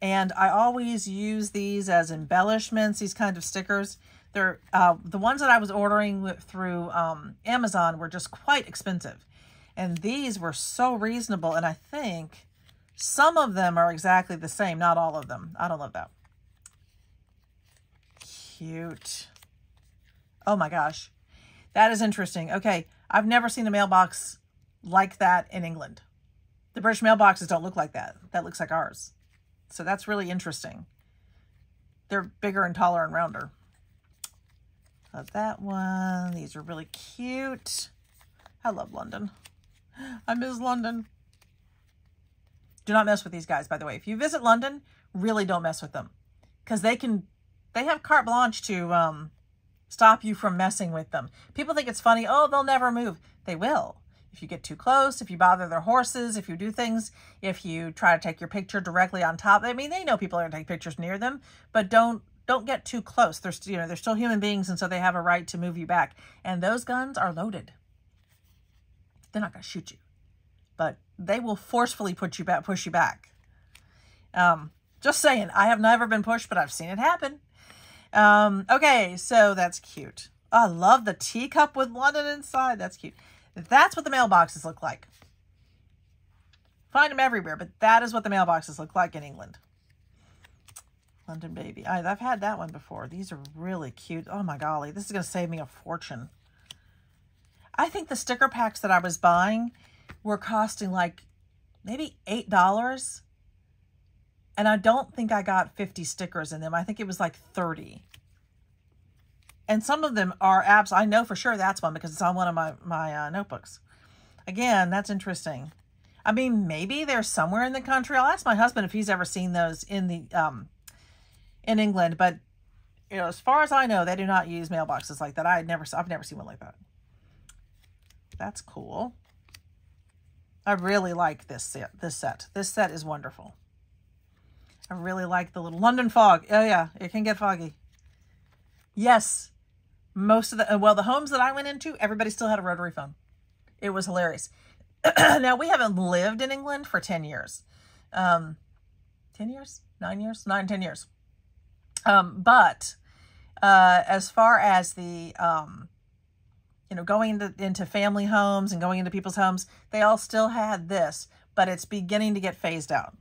and I always use these as embellishments, these kind of stickers. They're, uh, the ones that I was ordering through um, Amazon were just quite expensive. And these were so reasonable. And I think some of them are exactly the same. Not all of them. I don't love that. Cute. Oh my gosh. That is interesting. Okay. I've never seen a mailbox like that in England. The British mailboxes don't look like that. That looks like ours. So that's really interesting. They're bigger and taller and rounder. Love that one. These are really cute. I love London. [GASPS] I miss London. Do not mess with these guys, by the way. If you visit London, really don't mess with them. Because they can, they have carte blanche to um, stop you from messing with them. People think it's funny. Oh, they'll never move. They will. If you get too close, if you bother their horses, if you do things, if you try to take your picture directly on top. I mean, they know people are going to take pictures near them, but don't don't get too close. They're, you know, they're still human beings, and so they have a right to move you back. And those guns are loaded. They're not going to shoot you, but they will forcefully put you back, push you back. Um, just saying, I have never been pushed, but I've seen it happen. Um, okay, so that's cute. I love the teacup with London inside. That's cute. That's what the mailboxes look like. Find them everywhere, but that is what the mailboxes look like in England. London Baby. I, I've had that one before. These are really cute. Oh my golly, this is going to save me a fortune. I think the sticker packs that I was buying were costing like maybe $8. And I don't think I got 50 stickers in them. I think it was like 30. And some of them are apps. I know for sure that's one because it's on one of my, my uh, notebooks. Again, that's interesting. I mean, maybe they're somewhere in the country. I'll ask my husband if he's ever seen those in the um, in England. But you know, as far as I know, they do not use mailboxes like that. I had never, I've never seen one like that. That's cool. I really like this set. This set. This set is wonderful. I really like the little London fog. Oh yeah, it can get foggy. Yes, most of the well, the homes that I went into, everybody still had a rotary phone. It was hilarious. [CLEARS THROAT] now we haven't lived in England for ten years. Um, ten years, nine years, nine, ten years. Um, but uh, as far as the um, you know, going into, into family homes and going into people's homes, they all still had this, but it's beginning to get phased out.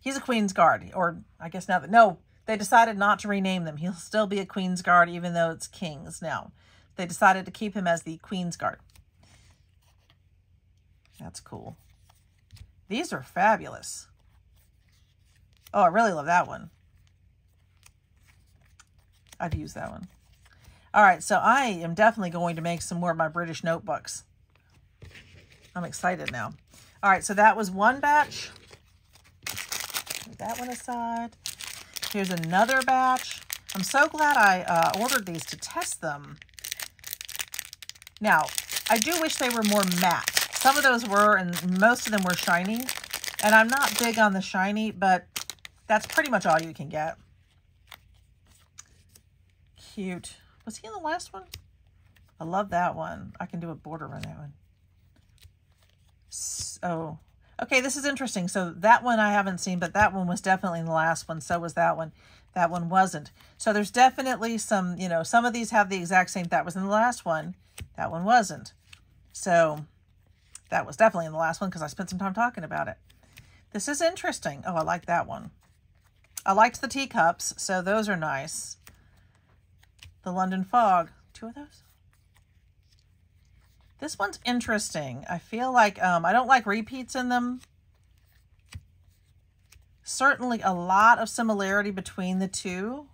He's a Queen's Guard, or I guess now that, no, they decided not to rename them. He'll still be a Queen's Guard, even though it's King's now. They decided to keep him as the Queen's Guard. That's cool. These are fabulous. Oh, I really love that one. I've used that one. All right, so I am definitely going to make some more of my British notebooks. I'm excited now. All right, so that was one batch. Put that one aside. Here's another batch. I'm so glad I uh, ordered these to test them. Now, I do wish they were more matte. Some of those were, and most of them were shiny. And I'm not big on the shiny, but that's pretty much all you can get. Cute. Was he in the last one? I love that one. I can do a border on that one. So, oh. okay, this is interesting. So that one I haven't seen, but that one was definitely in the last one. So was that one. That one wasn't. So there's definitely some, you know, some of these have the exact same. That was in the last one. That one wasn't. So that was definitely in the last one because I spent some time talking about it. This is interesting. Oh, I like that one. I liked the teacups, so those are nice the London Fog. Two of those? This one's interesting. I feel like um, I don't like repeats in them. Certainly a lot of similarity between the two,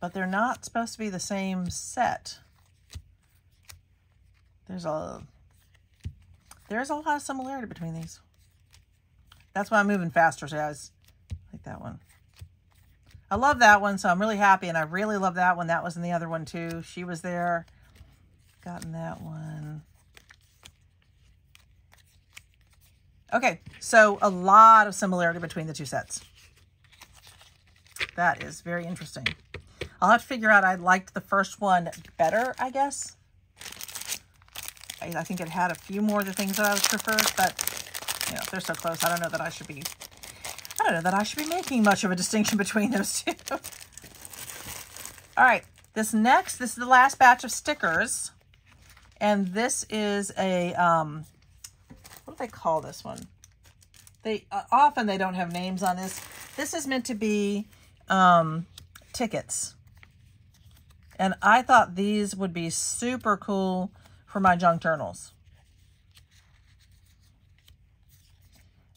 but they're not supposed to be the same set. There's a there's a lot of similarity between these. That's why I'm moving faster, guys. Like that one. I love that one, so I'm really happy, and I really love that one. That was in the other one, too. She was there. Gotten that one. Okay, so a lot of similarity between the two sets. That is very interesting. I'll have to figure out I liked the first one better, I guess. I, I think it had a few more of the things that I would prefer, but you know, they're so close. I don't know that I should be, I don't know that I should be making much of a distinction between those two. All right, this next, this is the last batch of stickers. And this is a, um, what do they call this one? They uh, often they don't have names on this. This is meant to be um, tickets. And I thought these would be super cool for my junk journals.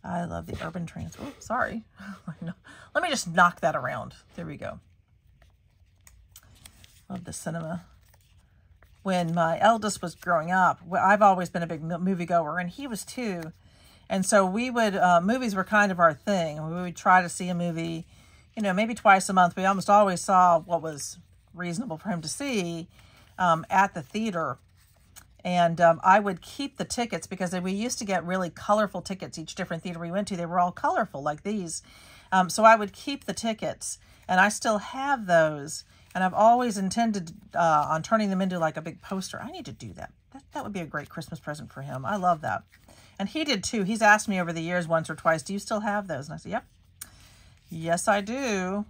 I love the urban trans. Oh, sorry. [LAUGHS] Let me just knock that around. There we go. Love the cinema. When my eldest was growing up, I've always been a big moviegoer, and he was too. And so we would, uh, movies were kind of our thing. We would try to see a movie, you know, maybe twice a month. We almost always saw what was reasonable for him to see um, at the theater. And um, I would keep the tickets because we used to get really colorful tickets each different theater we went to. They were all colorful like these. Um, so I would keep the tickets and I still have those. And I've always intended uh, on turning them into like a big poster. I need to do that. that. That would be a great Christmas present for him. I love that. And he did too. He's asked me over the years once or twice, do you still have those? And I said, yep. Yes, I do.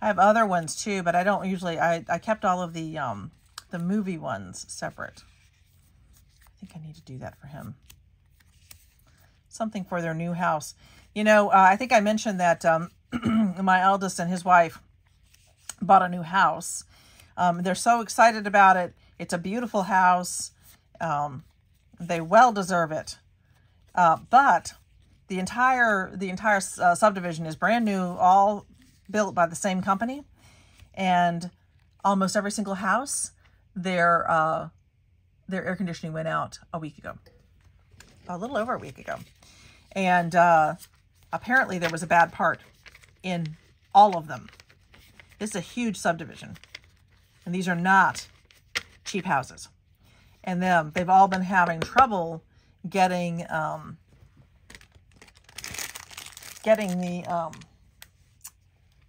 I have other ones too, but I don't usually, I, I kept all of the, um, the movie ones separate. I think I need to do that for him. Something for their new house. You know, uh, I think I mentioned that um, [CLEARS THROAT] my eldest and his wife bought a new house. Um, they're so excited about it. It's a beautiful house. Um, they well deserve it. Uh, but the entire the entire uh, subdivision is brand new, all built by the same company, and almost every single house, their uh, their air conditioning went out a week ago, a little over a week ago, and uh, apparently there was a bad part in all of them. This is a huge subdivision, and these are not cheap houses, and them they've all been having trouble getting um, getting the um,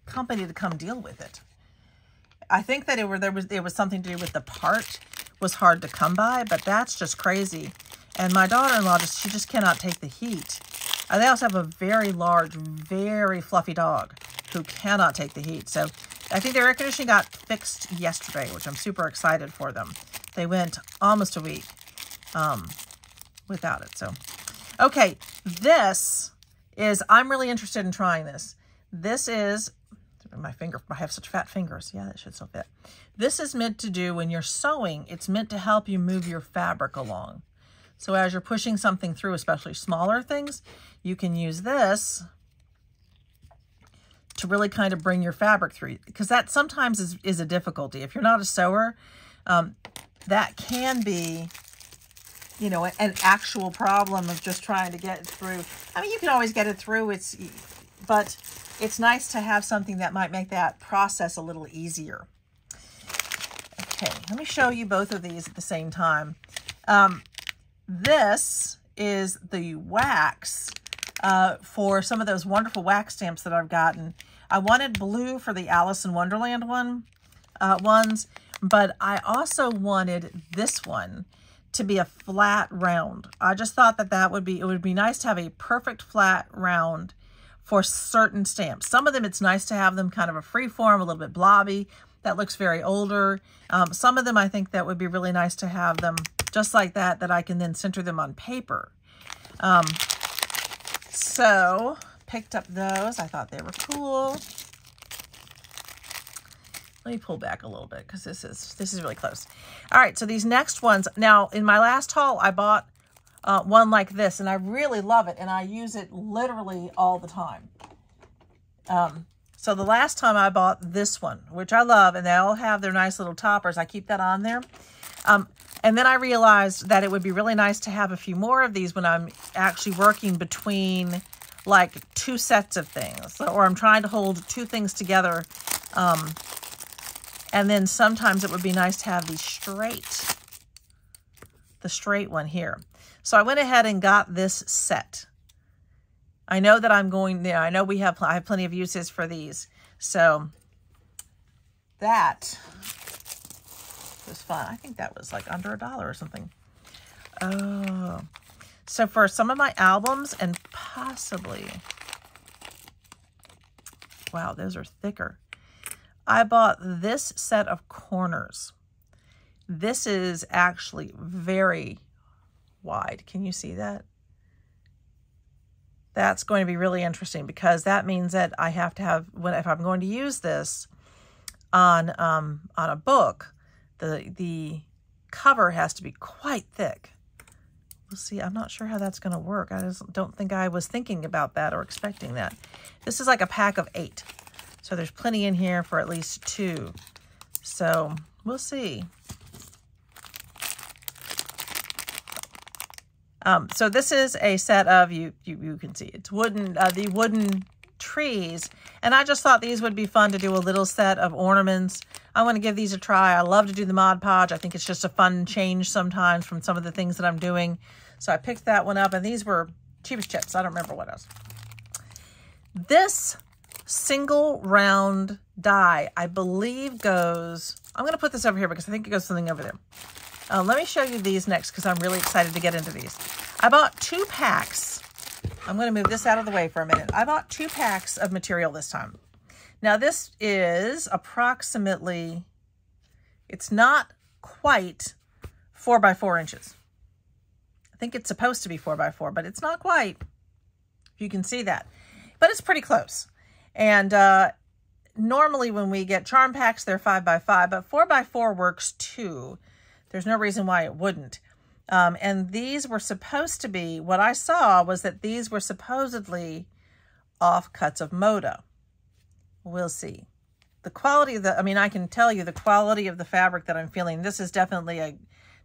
company to come deal with it. I think that it were there was it was something to do with the part was hard to come by, but that's just crazy. And my daughter-in-law just she just cannot take the heat. And they also have a very large, very fluffy dog who cannot take the heat. So I think their air conditioning got fixed yesterday, which I'm super excited for them. They went almost a week um, without it. So, okay, this is, I'm really interested in trying this. This is my finger, I have such fat fingers. Yeah, that should still fit. This is meant to do when you're sewing, it's meant to help you move your fabric along. So as you're pushing something through, especially smaller things, you can use this to really kind of bring your fabric through because that sometimes is, is a difficulty. If you're not a sewer, um, that can be, you know, an actual problem of just trying to get it through. I mean, you can always get it through. It's, but it's nice to have something that might make that process a little easier. Okay, let me show you both of these at the same time. Um, this is the wax uh, for some of those wonderful wax stamps that I've gotten. I wanted blue for the Alice in Wonderland one uh, ones, but I also wanted this one to be a flat round. I just thought that that would be, it would be nice to have a perfect flat round for certain stamps. Some of them, it's nice to have them kind of a free form, a little bit blobby. That looks very older. Um, some of them, I think that would be really nice to have them just like that, that I can then center them on paper. Um, so, picked up those. I thought they were cool. Let me pull back a little bit because this is this is really close. All right, so these next ones. Now, in my last haul, I bought uh, one like this, and I really love it, and I use it literally all the time. Um, so the last time I bought this one, which I love, and they all have their nice little toppers. I keep that on there. Um, and then I realized that it would be really nice to have a few more of these when I'm actually working between like two sets of things. Or I'm trying to hold two things together. Um, and then sometimes it would be nice to have these straight, the straight one here. So I went ahead and got this set. I know that I'm going there. I know we have, I have plenty of uses for these. So that was fun. I think that was like under a dollar or something. Oh, so for some of my albums and possibly, wow, those are thicker. I bought this set of corners. This is actually very wide. Can you see that? That's going to be really interesting because that means that I have to have, when if I'm going to use this on um, on a book, the the cover has to be quite thick. We'll see. I'm not sure how that's going to work. I just don't think I was thinking about that or expecting that. This is like a pack of eight. So there's plenty in here for at least two. So we'll see. Um, so this is a set of, you, you, you can see, it's wooden, uh, the wooden trees. And I just thought these would be fun to do a little set of ornaments. I want to give these a try. I love to do the Mod Podge. I think it's just a fun change sometimes from some of the things that I'm doing. So I picked that one up, and these were cheapest chips. I don't remember what else. This single round die, I believe goes, I'm going to put this over here because I think it goes something over there. Uh, let me show you these next because I'm really excited to get into these. I bought two packs. I'm going to move this out of the way for a minute. I bought two packs of material this time. Now this is approximately, it's not quite four by four inches. I think it's supposed to be four by four, but it's not quite. You can see that, but it's pretty close. And uh, normally when we get charm packs, they're five by five, but four by four works too. There's no reason why it wouldn't. Um, and these were supposed to be, what I saw was that these were supposedly offcuts of Moda. We'll see. The quality of the, I mean, I can tell you the quality of the fabric that I'm feeling. This is definitely a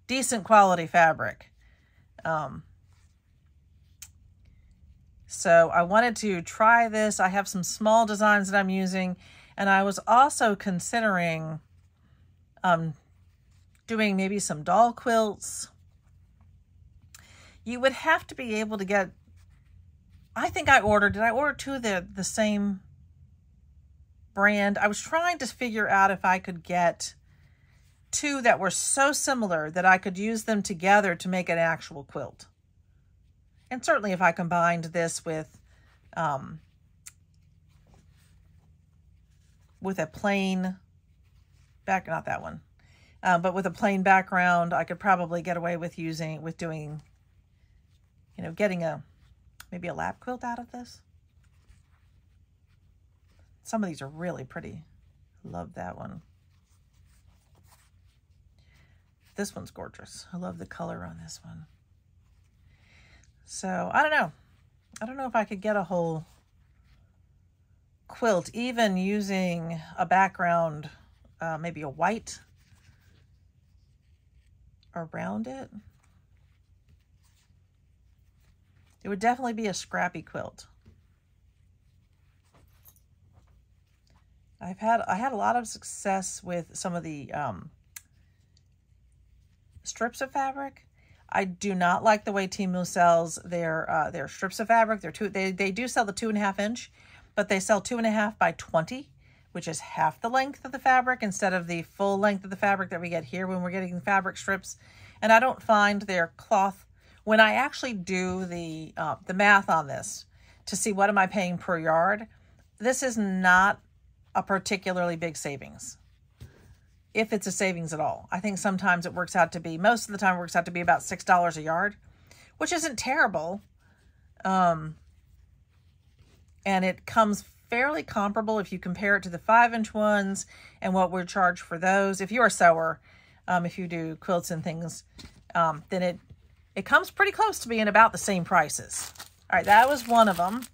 decent quality fabric. Um, so I wanted to try this. I have some small designs that I'm using. And I was also considering um, doing maybe some doll quilts. You would have to be able to get, I think I ordered, did I order two of the, the same brand? I was trying to figure out if I could get two that were so similar that I could use them together to make an actual quilt. And certainly if I combined this with um, with a plain back, not that one, uh, but with a plain background, I could probably get away with using, with doing, you know, getting a, maybe a lap quilt out of this. Some of these are really pretty. Love that one. This one's gorgeous. I love the color on this one. So, I don't know. I don't know if I could get a whole quilt, even using a background, uh, maybe a white around it. It would definitely be a scrappy quilt. I've had I had a lot of success with some of the um, strips of fabric. I do not like the way Temu sells their uh, their strips of fabric. They're two they they do sell the two and a half inch, but they sell two and a half by twenty, which is half the length of the fabric instead of the full length of the fabric that we get here when we're getting fabric strips. And I don't find their cloth when I actually do the uh, the math on this to see what am I paying per yard. This is not a particularly big savings. If it's a savings at all. I think sometimes it works out to be, most of the time works out to be about $6 a yard, which isn't terrible. Um, and it comes fairly comparable if you compare it to the five inch ones and what we're charged for those. If you're a sewer, um, if you do quilts and things, um, then it, it comes pretty close to being about the same prices. All right, that was one of them.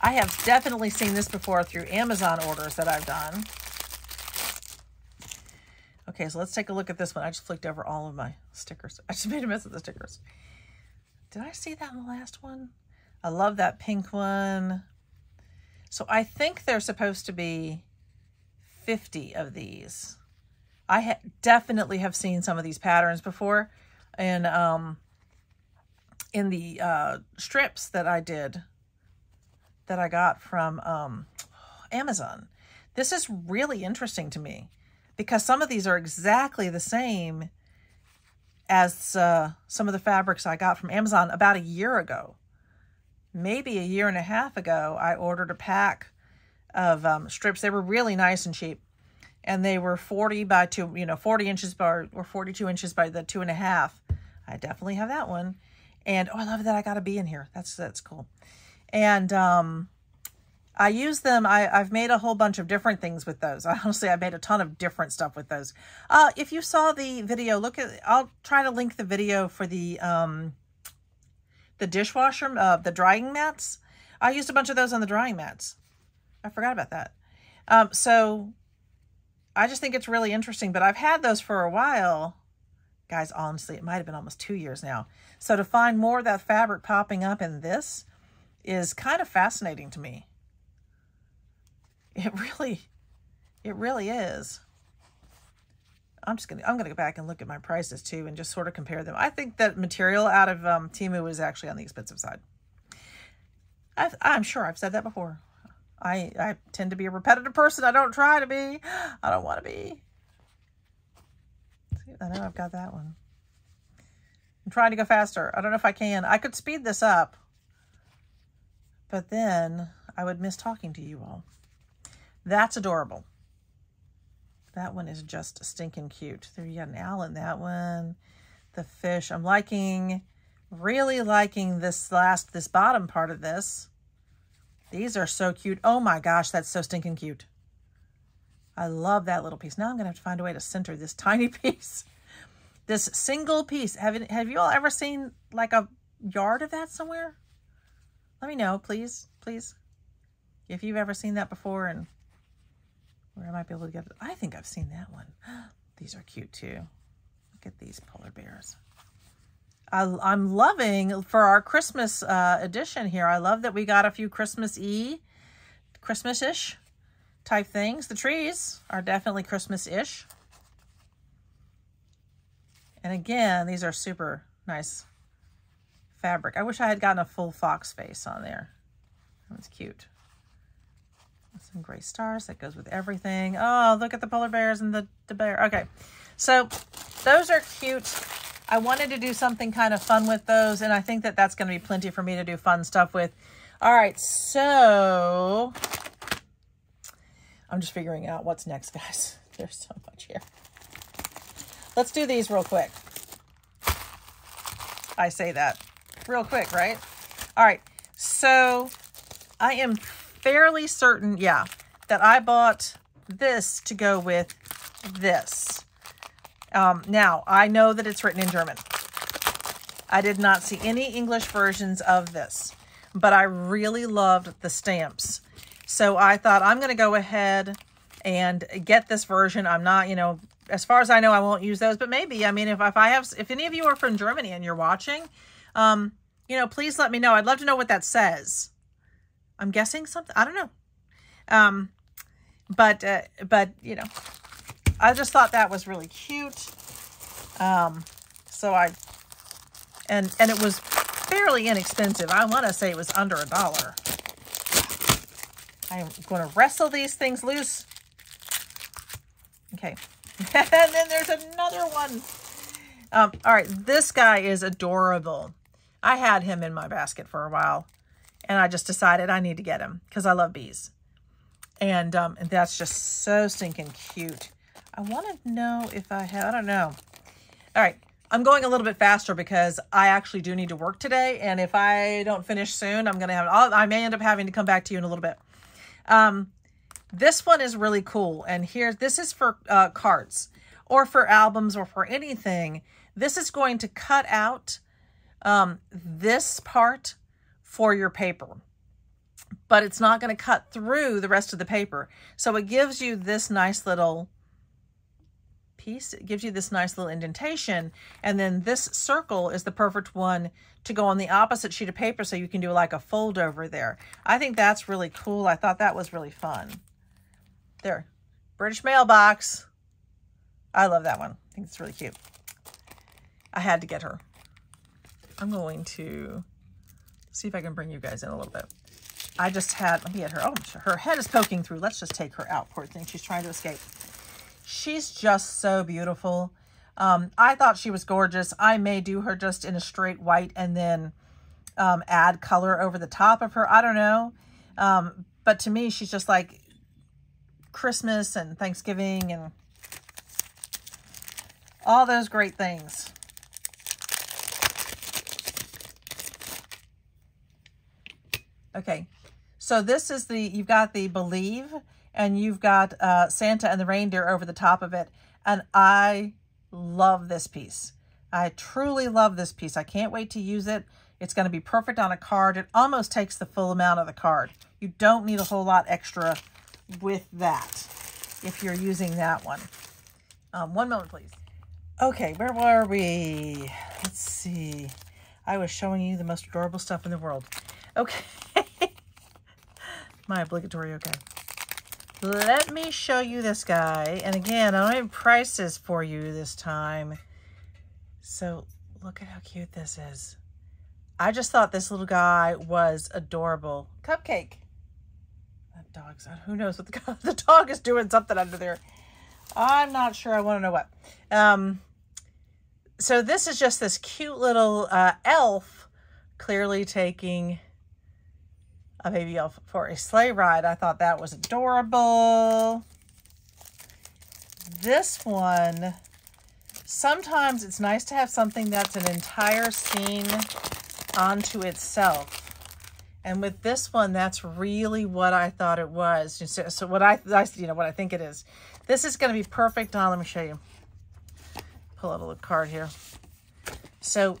I have definitely seen this before through Amazon orders that I've done. Okay, so let's take a look at this one. I just flicked over all of my stickers. [LAUGHS] I just made a mess of the stickers. Did I see that in the last one? I love that pink one. So I think there's supposed to be 50 of these. I ha definitely have seen some of these patterns before and um, in the uh, strips that I did that I got from um, Amazon. This is really interesting to me because some of these are exactly the same as uh, some of the fabrics I got from Amazon about a year ago. Maybe a year and a half ago, I ordered a pack of um, strips. They were really nice and cheap. And they were 40 by two, you know, 40 inches by, or 42 inches by the two and a half. I definitely have that one. And, oh, I love that I got a bee in here. That's, that's cool. And, um, I use them. I, I've made a whole bunch of different things with those. [LAUGHS] Honestly, I made a ton of different stuff with those. Uh, if you saw the video, look at, I'll try to link the video for the, um, the dishwasher, uh, the drying mats. I used a bunch of those on the drying mats. I forgot about that. Um, so I just think it's really interesting, but I've had those for a while. Guys, honestly, it might have been almost two years now. So to find more of that fabric popping up in this is kind of fascinating to me. It really, it really is. I'm just gonna I'm gonna go back and look at my prices too and just sort of compare them. I think that material out of um, Temu is actually on the expensive side. i am sure I've said that before. I I tend to be a repetitive person. I don't try to be. I don't want to be. I know I've got that one. I'm trying to go faster. I don't know if I can. I could speed this up, but then I would miss talking to you all. That's adorable. That one is just stinking cute. There you got an owl in that one. The fish. I'm liking, really liking this last, this bottom part of this. These are so cute. Oh my gosh, that's so stinking cute. I love that little piece. Now I'm going to have to find a way to center this [LAUGHS] tiny piece. This single piece. Have, have you all ever seen like a yard of that somewhere? Let me know, please, please. If you've ever seen that before and where I might be able to get it. I think I've seen that one. [GASPS] These are cute too. Look at these polar bears. I, am loving for our Christmas uh, edition here. I love that we got a few Christmas-y, Christmas-ish type things. The trees are definitely Christmas-ish. And again, these are super nice fabric. I wish I had gotten a full fox face on there. That was cute. Some gray stars. That goes with everything. Oh, look at the polar bears and the, the bear. Okay. So those are cute. I wanted to do something kind of fun with those, and I think that that's going to be plenty for me to do fun stuff with. All right, so I'm just figuring out what's next, guys. [LAUGHS] There's so much here. Let's do these real quick. I say that real quick, right? All right, so I am fairly certain, yeah, that I bought this to go with this. Um, now, I know that it's written in German. I did not see any English versions of this, but I really loved the stamps. So I thought I'm going to go ahead and get this version. I'm not, you know, as far as I know, I won't use those, but maybe, I mean, if, if I have, if any of you are from Germany and you're watching, um, you know, please let me know. I'd love to know what that says. I'm guessing something. I don't know. Um, but, uh, but, you know, I just thought that was really cute. Um, so I, and, and it was fairly inexpensive. I want to say it was under a dollar. I'm going to wrestle these things loose. Okay. [LAUGHS] and then there's another one. Um, all right, this guy is adorable. I had him in my basket for a while and I just decided I need to get him because I love bees. And, um, and that's just so stinking cute. I want to know if I have, I don't know. All right, I'm going a little bit faster because I actually do need to work today. And if I don't finish soon, I'm going to have, I'll, I may end up having to come back to you in a little bit. Um, this one is really cool. And here, this is for uh, cards or for albums or for anything. This is going to cut out um, this part for your paper. But it's not going to cut through the rest of the paper. So it gives you this nice little piece. It gives you this nice little indentation. And then this circle is the perfect one to go on the opposite sheet of paper so you can do like a fold over there. I think that's really cool. I thought that was really fun. There, British mailbox. I love that one. I think it's really cute. I had to get her. I'm going to see if I can bring you guys in a little bit. I just had, let me get her. Oh, her head is poking through. Let's just take her out, poor thing. She's trying to escape. She's just so beautiful. Um, I thought she was gorgeous. I may do her just in a straight white and then um, add color over the top of her. I don't know. Um, but to me, she's just like Christmas and Thanksgiving and all those great things. Okay, so this is the, you've got the Believe and you've got uh, Santa and the reindeer over the top of it. And I love this piece. I truly love this piece. I can't wait to use it. It's going to be perfect on a card. It almost takes the full amount of the card. You don't need a whole lot extra with that if you're using that one. Um, one moment, please. Okay, where were we? Let's see. I was showing you the most adorable stuff in the world. Okay. My obligatory okay. Let me show you this guy. And again, I don't have prices for you this time. So look at how cute this is. I just thought this little guy was adorable. Cupcake. That dog's, who knows what the, [LAUGHS] the dog is doing something under there. I'm not sure. I want to know what. Um, so this is just this cute little uh, elf clearly taking a baby elf for a sleigh ride. I thought that was adorable. This one, sometimes it's nice to have something that's an entire scene onto itself. And with this one, that's really what I thought it was. So, so what I, you know, what I think it is. This is going to be perfect on, let me show you. Pull out a little card here. So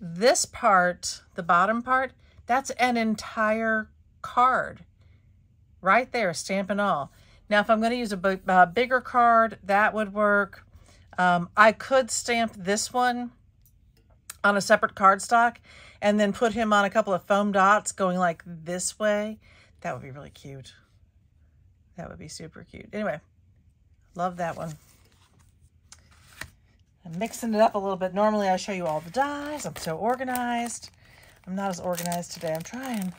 this part, the bottom part, that's an entire card right there, stamp and all. Now, if I'm going to use a, a bigger card, that would work. Um, I could stamp this one on a separate cardstock and then put him on a couple of foam dots going like this way. That would be really cute. That would be super cute. Anyway, love that one. I'm mixing it up a little bit. Normally I show you all the dies. I'm so organized. I'm not as organized today. I'm trying.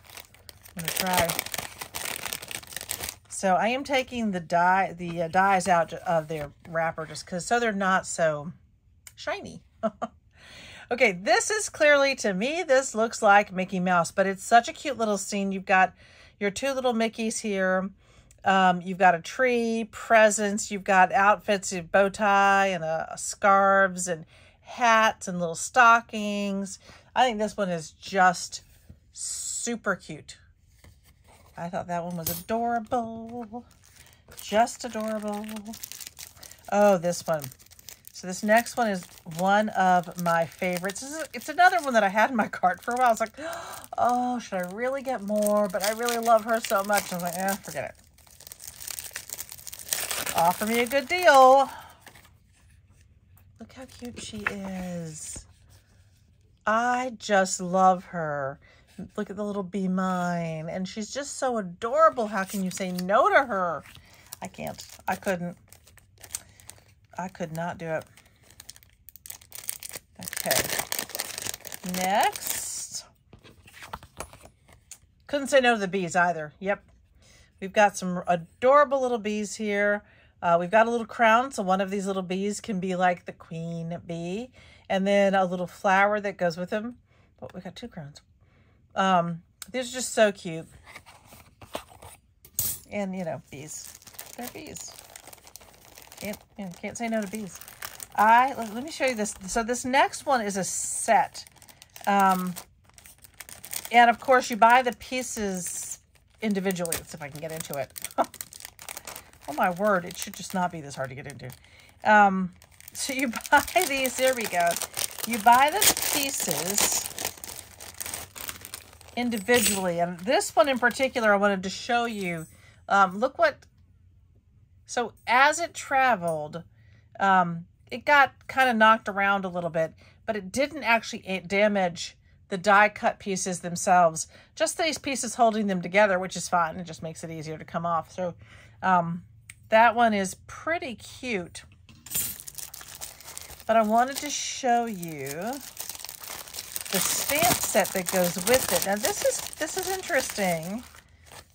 To try. So I am taking the die, the uh, dies out of their wrapper just because so they're not so shiny. [LAUGHS] okay, this is clearly, to me, this looks like Mickey Mouse, but it's such a cute little scene. You've got your two little Mickeys here. Um, you've got a tree, presents, you've got outfits, a bow tie and a, a scarves and hats and little stockings. I think this one is just super cute. I thought that one was adorable. Just adorable. Oh, this one. So this next one is one of my favorites. Is, it's another one that I had in my cart for a while. I was like, [GASPS] oh, should I really get more? But I really love her so much. I was like, eh, forget it. Offer me a good deal. Look how cute she is. I just love her. Look at the little Be Mine. And she's just so adorable. How can you say no to her? I can't. I couldn't. I could not do it. Okay. Next. Couldn't say no to the bees either. Yep. We've got some adorable little bees here. Uh, we've got a little crown, so one of these little bees can be like the queen bee. And then a little flower that goes with them. But we got two crowns. Um, these are just so cute. And, you know, bees. They're bees. Can't, you know, can't say no to bees. I, let, let, me show you this. So this next one is a set. Um, and of course you buy the pieces individually. Let's see if I can get into it. [LAUGHS] oh my word, it should just not be this hard to get into. Um, [LAUGHS] so you [LAUGHS] buy these, there we go. You buy the pieces individually. And this one in particular, I wanted to show you. Um, look what, so as it traveled, um, it got kind of knocked around a little bit, but it didn't actually damage the die cut pieces themselves. Just these pieces holding them together, which is fine. It just makes it easier to come off. So um, that one is pretty cute. But I wanted to show you the stamp set that goes with it. Now this is this is interesting.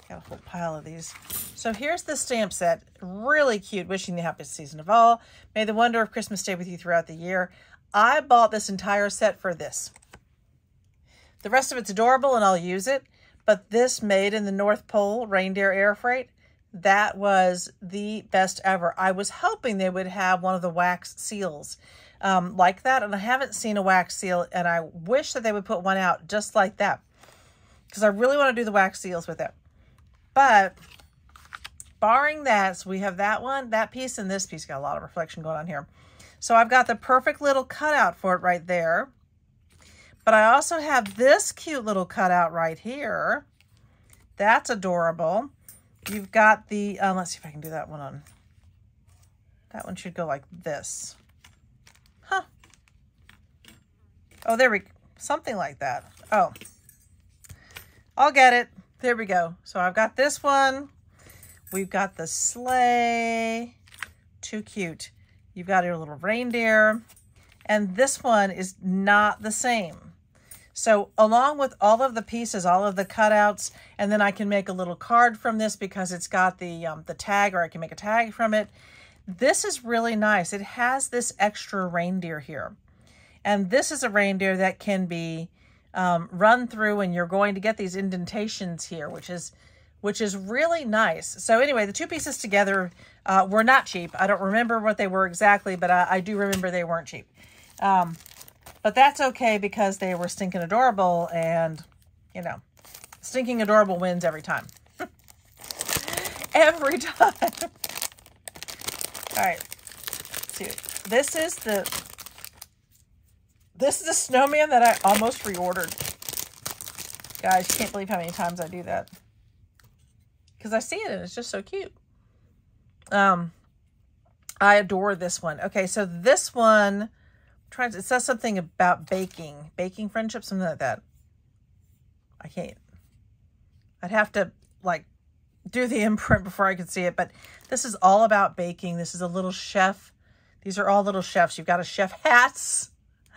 Got a whole pile of these. So here's the stamp set. Really cute. Wishing the happiest season of all. May the wonder of Christmas stay with you throughout the year. I bought this entire set for this. The rest of it's adorable and I'll use it. But this made in the North Pole reindeer air freight, that was the best ever. I was hoping they would have one of the wax seals um, like that. And I haven't seen a wax seal and I wish that they would put one out just like that. Because I really want to do the wax seals with it. But barring that, so we have that one, that piece, and this piece. Got a lot of reflection going on here. So I've got the perfect little cutout for it right there. But I also have this cute little cutout right here. That's adorable. You've got the, um, let's see if I can do that one on. That one should go like this. Oh, there we, something like that. Oh, I'll get it. There we go. So I've got this one. We've got the sleigh. Too cute. You've got your little reindeer. And this one is not the same. So along with all of the pieces, all of the cutouts, and then I can make a little card from this because it's got the, um, the tag or I can make a tag from it. This is really nice. It has this extra reindeer here. And this is a reindeer that can be um, run through and you're going to get these indentations here, which is which is really nice. So anyway, the two pieces together uh, were not cheap. I don't remember what they were exactly, but I, I do remember they weren't cheap. Um, but that's okay because they were stinking adorable and, you know, stinking adorable wins every time. [LAUGHS] every time. [LAUGHS] All right. See, this is the this is a snowman that I almost reordered. Guys, can't believe how many times I do that. Because I see it and it's just so cute. Um, I adore this one. Okay, so this one trying to, it says something about baking, baking friendship, something like that. I can't, I'd have to like do the [LAUGHS] imprint before I could see it, but this is all about baking. This is a little chef. These are all little chefs. You've got a chef hats.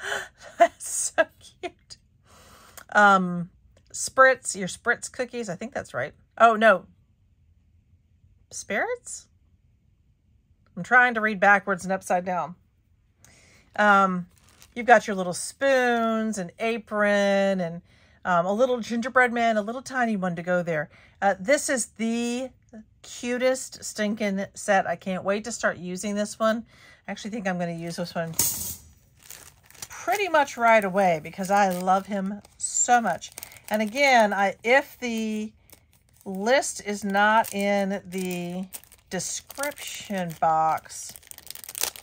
[LAUGHS] That's so cute. Um, spritz, your spritz cookies. I think that's right. Oh, no. Spirits? I'm trying to read backwards and upside down. Um, you've got your little spoons and apron and um, a little gingerbread man, a little tiny one to go there. Uh, this is the cutest stinking set. I can't wait to start using this one. I actually think I'm going to use this one pretty much right away because I love him so much. And again, I if the list is not in the description box,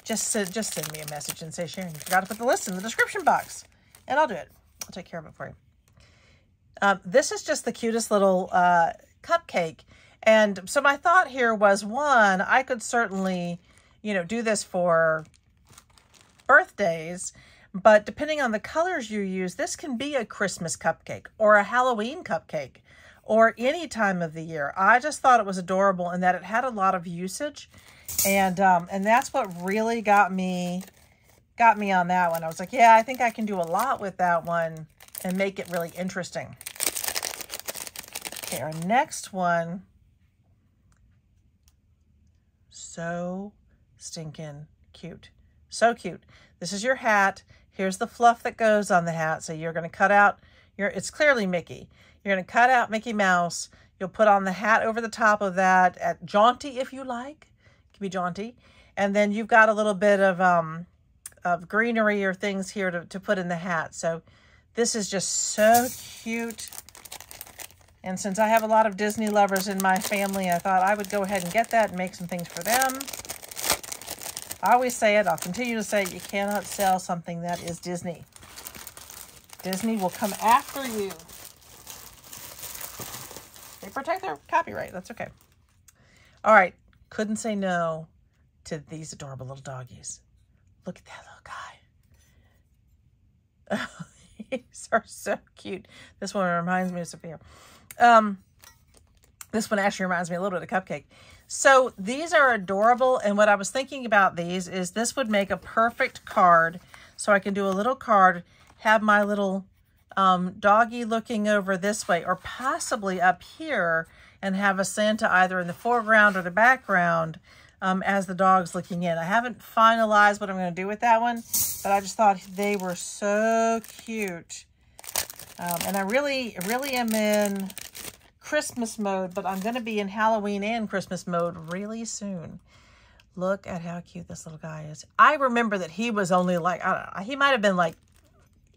just, just send me a message and say, Sharon, you forgot to put the list in the description box. And I'll do it. I'll take care of it for you. Um, this is just the cutest little uh, cupcake. And so my thought here was, one, I could certainly, you know, do this for birthdays. But depending on the colors you use, this can be a Christmas cupcake or a Halloween cupcake or any time of the year. I just thought it was adorable and that it had a lot of usage. And um, and that's what really got me got me on that one. I was like, yeah, I think I can do a lot with that one and make it really interesting. Okay, our next one. So stinking cute. So cute. This is your hat. Here's the fluff that goes on the hat. So you're going to cut out your, it's clearly Mickey. You're going to cut out Mickey Mouse. You'll put on the hat over the top of that at jaunty if you like can be jaunty. And then you've got a little bit of, um, of greenery or things here to, to put in the hat. So this is just so cute. And since I have a lot of Disney lovers in my family, I thought I would go ahead and get that and make some things for them. I always say it, I'll continue to say it, you cannot sell something that is Disney. Disney will come after you. They protect their copyright, that's okay. All right, couldn't say no to these adorable little doggies. Look at that little guy. [LAUGHS] These are so cute. This one reminds me of Sophia. Um, this one actually reminds me a little bit of Cupcake. So these are adorable. And what I was thinking about these is this would make a perfect card. So I can do a little card, have my little um, doggy looking over this way or possibly up here and have a Santa either in the foreground or the background um, as the dog's looking in. I haven't finalized what I'm going to do with that one, but I just thought they were so cute. Um, and I really, really am in Christmas mode, but I'm going to be in Halloween and Christmas mode really soon. Look at how cute this little guy is. I remember that he was only like, know, he might have been like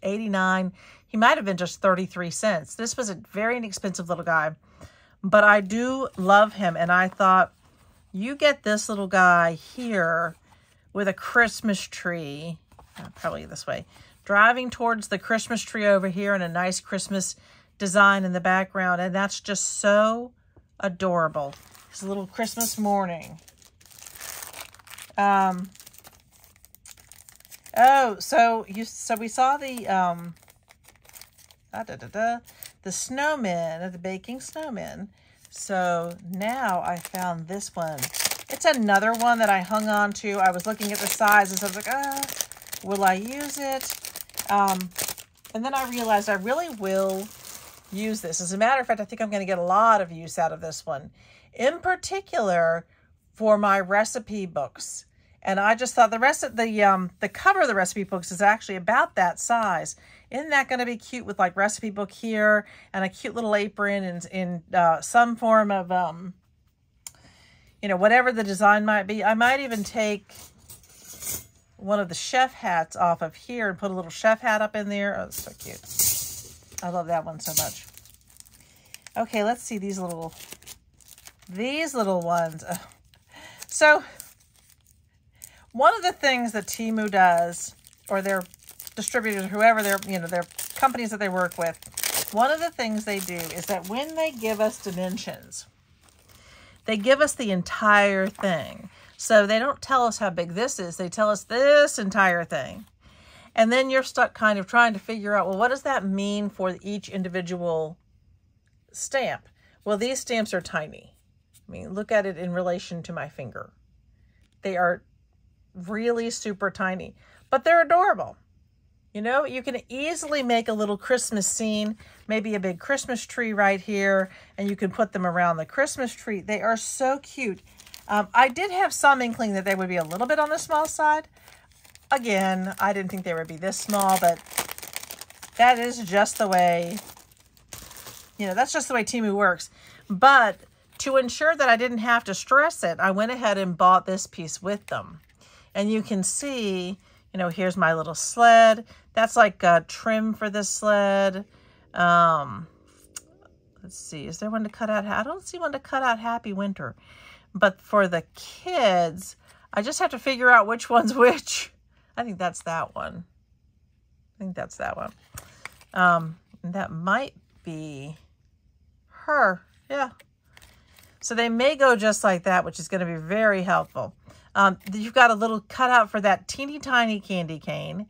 89. He might have been just 33 cents. This was a very inexpensive little guy, but I do love him. And I thought, you get this little guy here with a Christmas tree, uh, probably this way, driving towards the Christmas tree over here and a nice Christmas design in the background. And that's just so adorable. It's a little Christmas morning. Um, oh, so you so we saw the um da, da, da, da, the snowman, the baking snowman. So now I found this one. It's another one that I hung on to. I was looking at the size and so I was like, ah, will I use it? Um, and then I realized I really will use this. As a matter of fact, I think I'm going to get a lot of use out of this one. In particular, for my recipe books. And I just thought the rest of the um, the cover of the recipe books is actually about that size. Isn't that going to be cute with like recipe book here and a cute little apron and in uh, some form of, um, you know, whatever the design might be. I might even take one of the chef hats off of here and put a little chef hat up in there. Oh, that's so cute. I love that one so much. Okay, let's see these little, these little ones. So, one of the things that Temu does, or their distributors, whoever their, you know, their companies that they work with, one of the things they do is that when they give us dimensions, they give us the entire thing. So they don't tell us how big this is. They tell us this entire thing. And then you're stuck kind of trying to figure out, well, what does that mean for each individual stamp? Well, these stamps are tiny. I mean, look at it in relation to my finger. They are really super tiny, but they're adorable. You know, you can easily make a little Christmas scene, maybe a big Christmas tree right here, and you can put them around the Christmas tree. They are so cute. Um, I did have some inkling that they would be a little bit on the small side, Again, I didn't think they would be this small, but that is just the way, you know, that's just the way Temu works. But to ensure that I didn't have to stress it, I went ahead and bought this piece with them. And you can see, you know, here's my little sled. That's like a trim for this sled. Um, let's see, is there one to cut out? I don't see one to cut out Happy Winter. But for the kids, I just have to figure out which one's [LAUGHS] which. I think that's that one. I think that's that one. Um, that might be her. Yeah. So they may go just like that, which is going to be very helpful. Um, you've got a little cutout for that teeny tiny candy cane.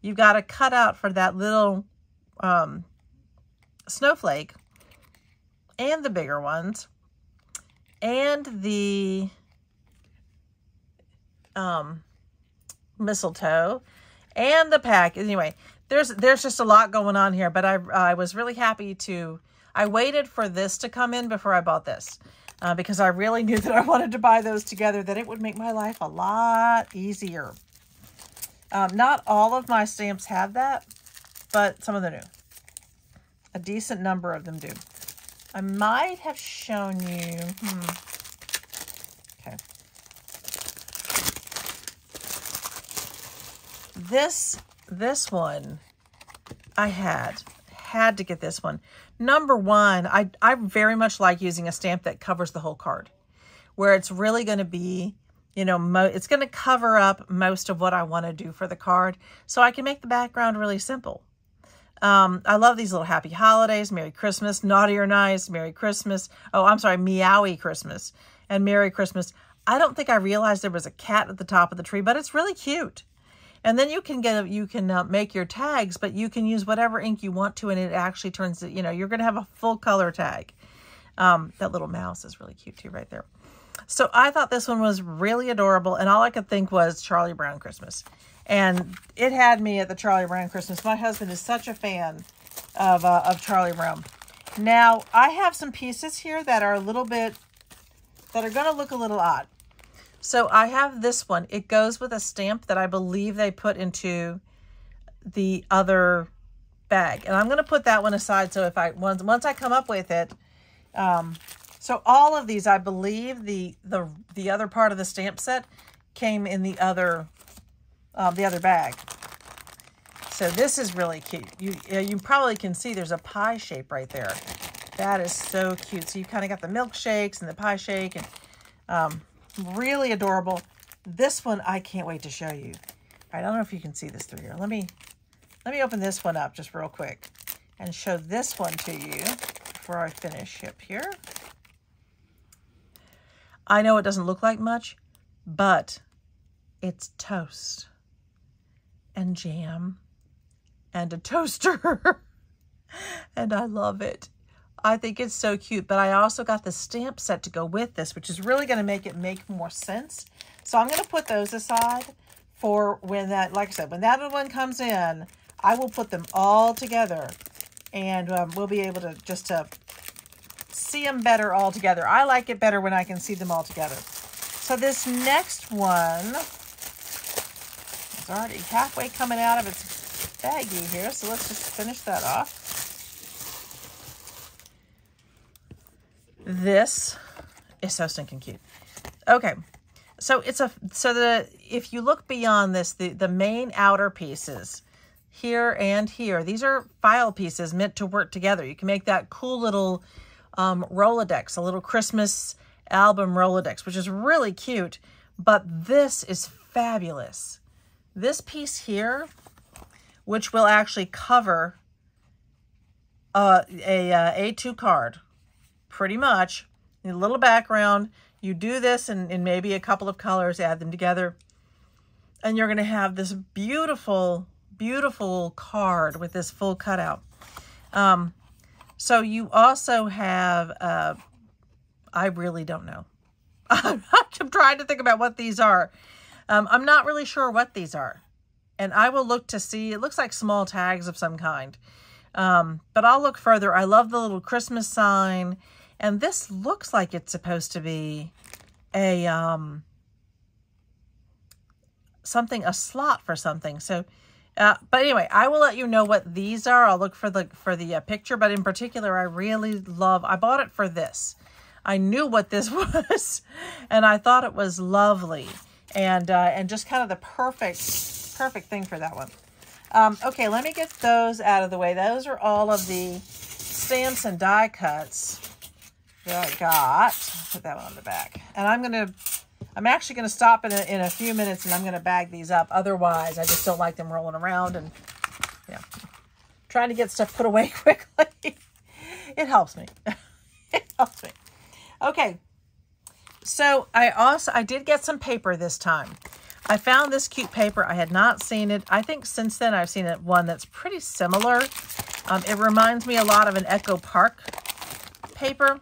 You've got a cutout for that little um, snowflake and the bigger ones and the um, mistletoe and the pack. Anyway, there's there's just a lot going on here, but I, I was really happy to, I waited for this to come in before I bought this. Uh, because I really [LAUGHS] knew that I wanted to buy those together, that it would make my life a lot easier. Um, not all of my stamps have that, but some of them do. A decent number of them do. I might have shown you, hmm, this, this one I had, had to get this one. Number one, I, I very much like using a stamp that covers the whole card, where it's really going to be, you know, it's going to cover up most of what I want to do for the card, so I can make the background really simple. Um, I love these little happy holidays, Merry Christmas, Naughty or Nice, Merry Christmas. Oh, I'm sorry, Meowie Christmas and Merry Christmas. I don't think I realized there was a cat at the top of the tree, but it's really cute. And then you can get, you can uh, make your tags, but you can use whatever ink you want to, and it actually turns, you know, you're going to have a full color tag. Um, that little mouse is really cute too right there. So I thought this one was really adorable, and all I could think was Charlie Brown Christmas. And it had me at the Charlie Brown Christmas. My husband is such a fan of, uh, of Charlie Brown. Now, I have some pieces here that are a little bit, that are going to look a little odd. So I have this one. It goes with a stamp that I believe they put into the other bag. And I'm going to put that one aside. So if I, once, once I come up with it, um, so all of these, I believe the, the, the other part of the stamp set came in the other, um, the other bag. So this is really cute. You, you probably can see there's a pie shape right there. That is so cute. So you kind of got the milkshakes and the pie shake and um, really adorable. This one, I can't wait to show you. I don't know if you can see this through here. Let me, let me open this one up just real quick and show this one to you before I finish up here. I know it doesn't look like much, but it's toast and jam and a toaster. [LAUGHS] and I love it. I think it's so cute, but I also got the stamp set to go with this, which is really going to make it make more sense. So I'm going to put those aside for when that, like I said, when that one comes in, I will put them all together and um, we'll be able to just to see them better all together. I like it better when I can see them all together. So this next one is already halfway coming out of its baggie here. So let's just finish that off. This is so stinking cute. Okay. So it's a, so the, if you look beyond this, the, the main outer pieces here and here, these are file pieces meant to work together. You can make that cool little um, Rolodex, a little Christmas album Rolodex, which is really cute. But this is fabulous. This piece here, which will actually cover uh, a uh, A2 card, pretty much. A little background. You do this in, in maybe a couple of colors, add them together. And you're going to have this beautiful, beautiful card with this full cutout. Um, so you also have, uh, I really don't know. [LAUGHS] I'm trying to think about what these are. Um, I'm not really sure what these are. And I will look to see, it looks like small tags of some kind. Um, but I'll look further. I love the little Christmas sign. And this looks like it's supposed to be a, um, something, a slot for something. So uh, but anyway, I will let you know what these are. I'll look for the for the uh, picture, but in particular, I really love, I bought it for this. I knew what this [LAUGHS] was, and I thought it was lovely, and uh, and just kind of the perfect, perfect thing for that one. Um, okay, let me get those out of the way. Those are all of the stamps and die cuts that I got. Put that one on the back. And I'm going to I'm actually going to stop in a, in a few minutes and I'm going to bag these up. Otherwise, I just don't like them rolling around and, yeah, trying to get stuff put away [LAUGHS] quickly. it helps me. [LAUGHS] it helps me. Okay. So I also, I did get some paper this time. I found this cute paper. I had not seen it. I think since then I've seen it one that's pretty similar. Um, it reminds me a lot of an Echo Park paper.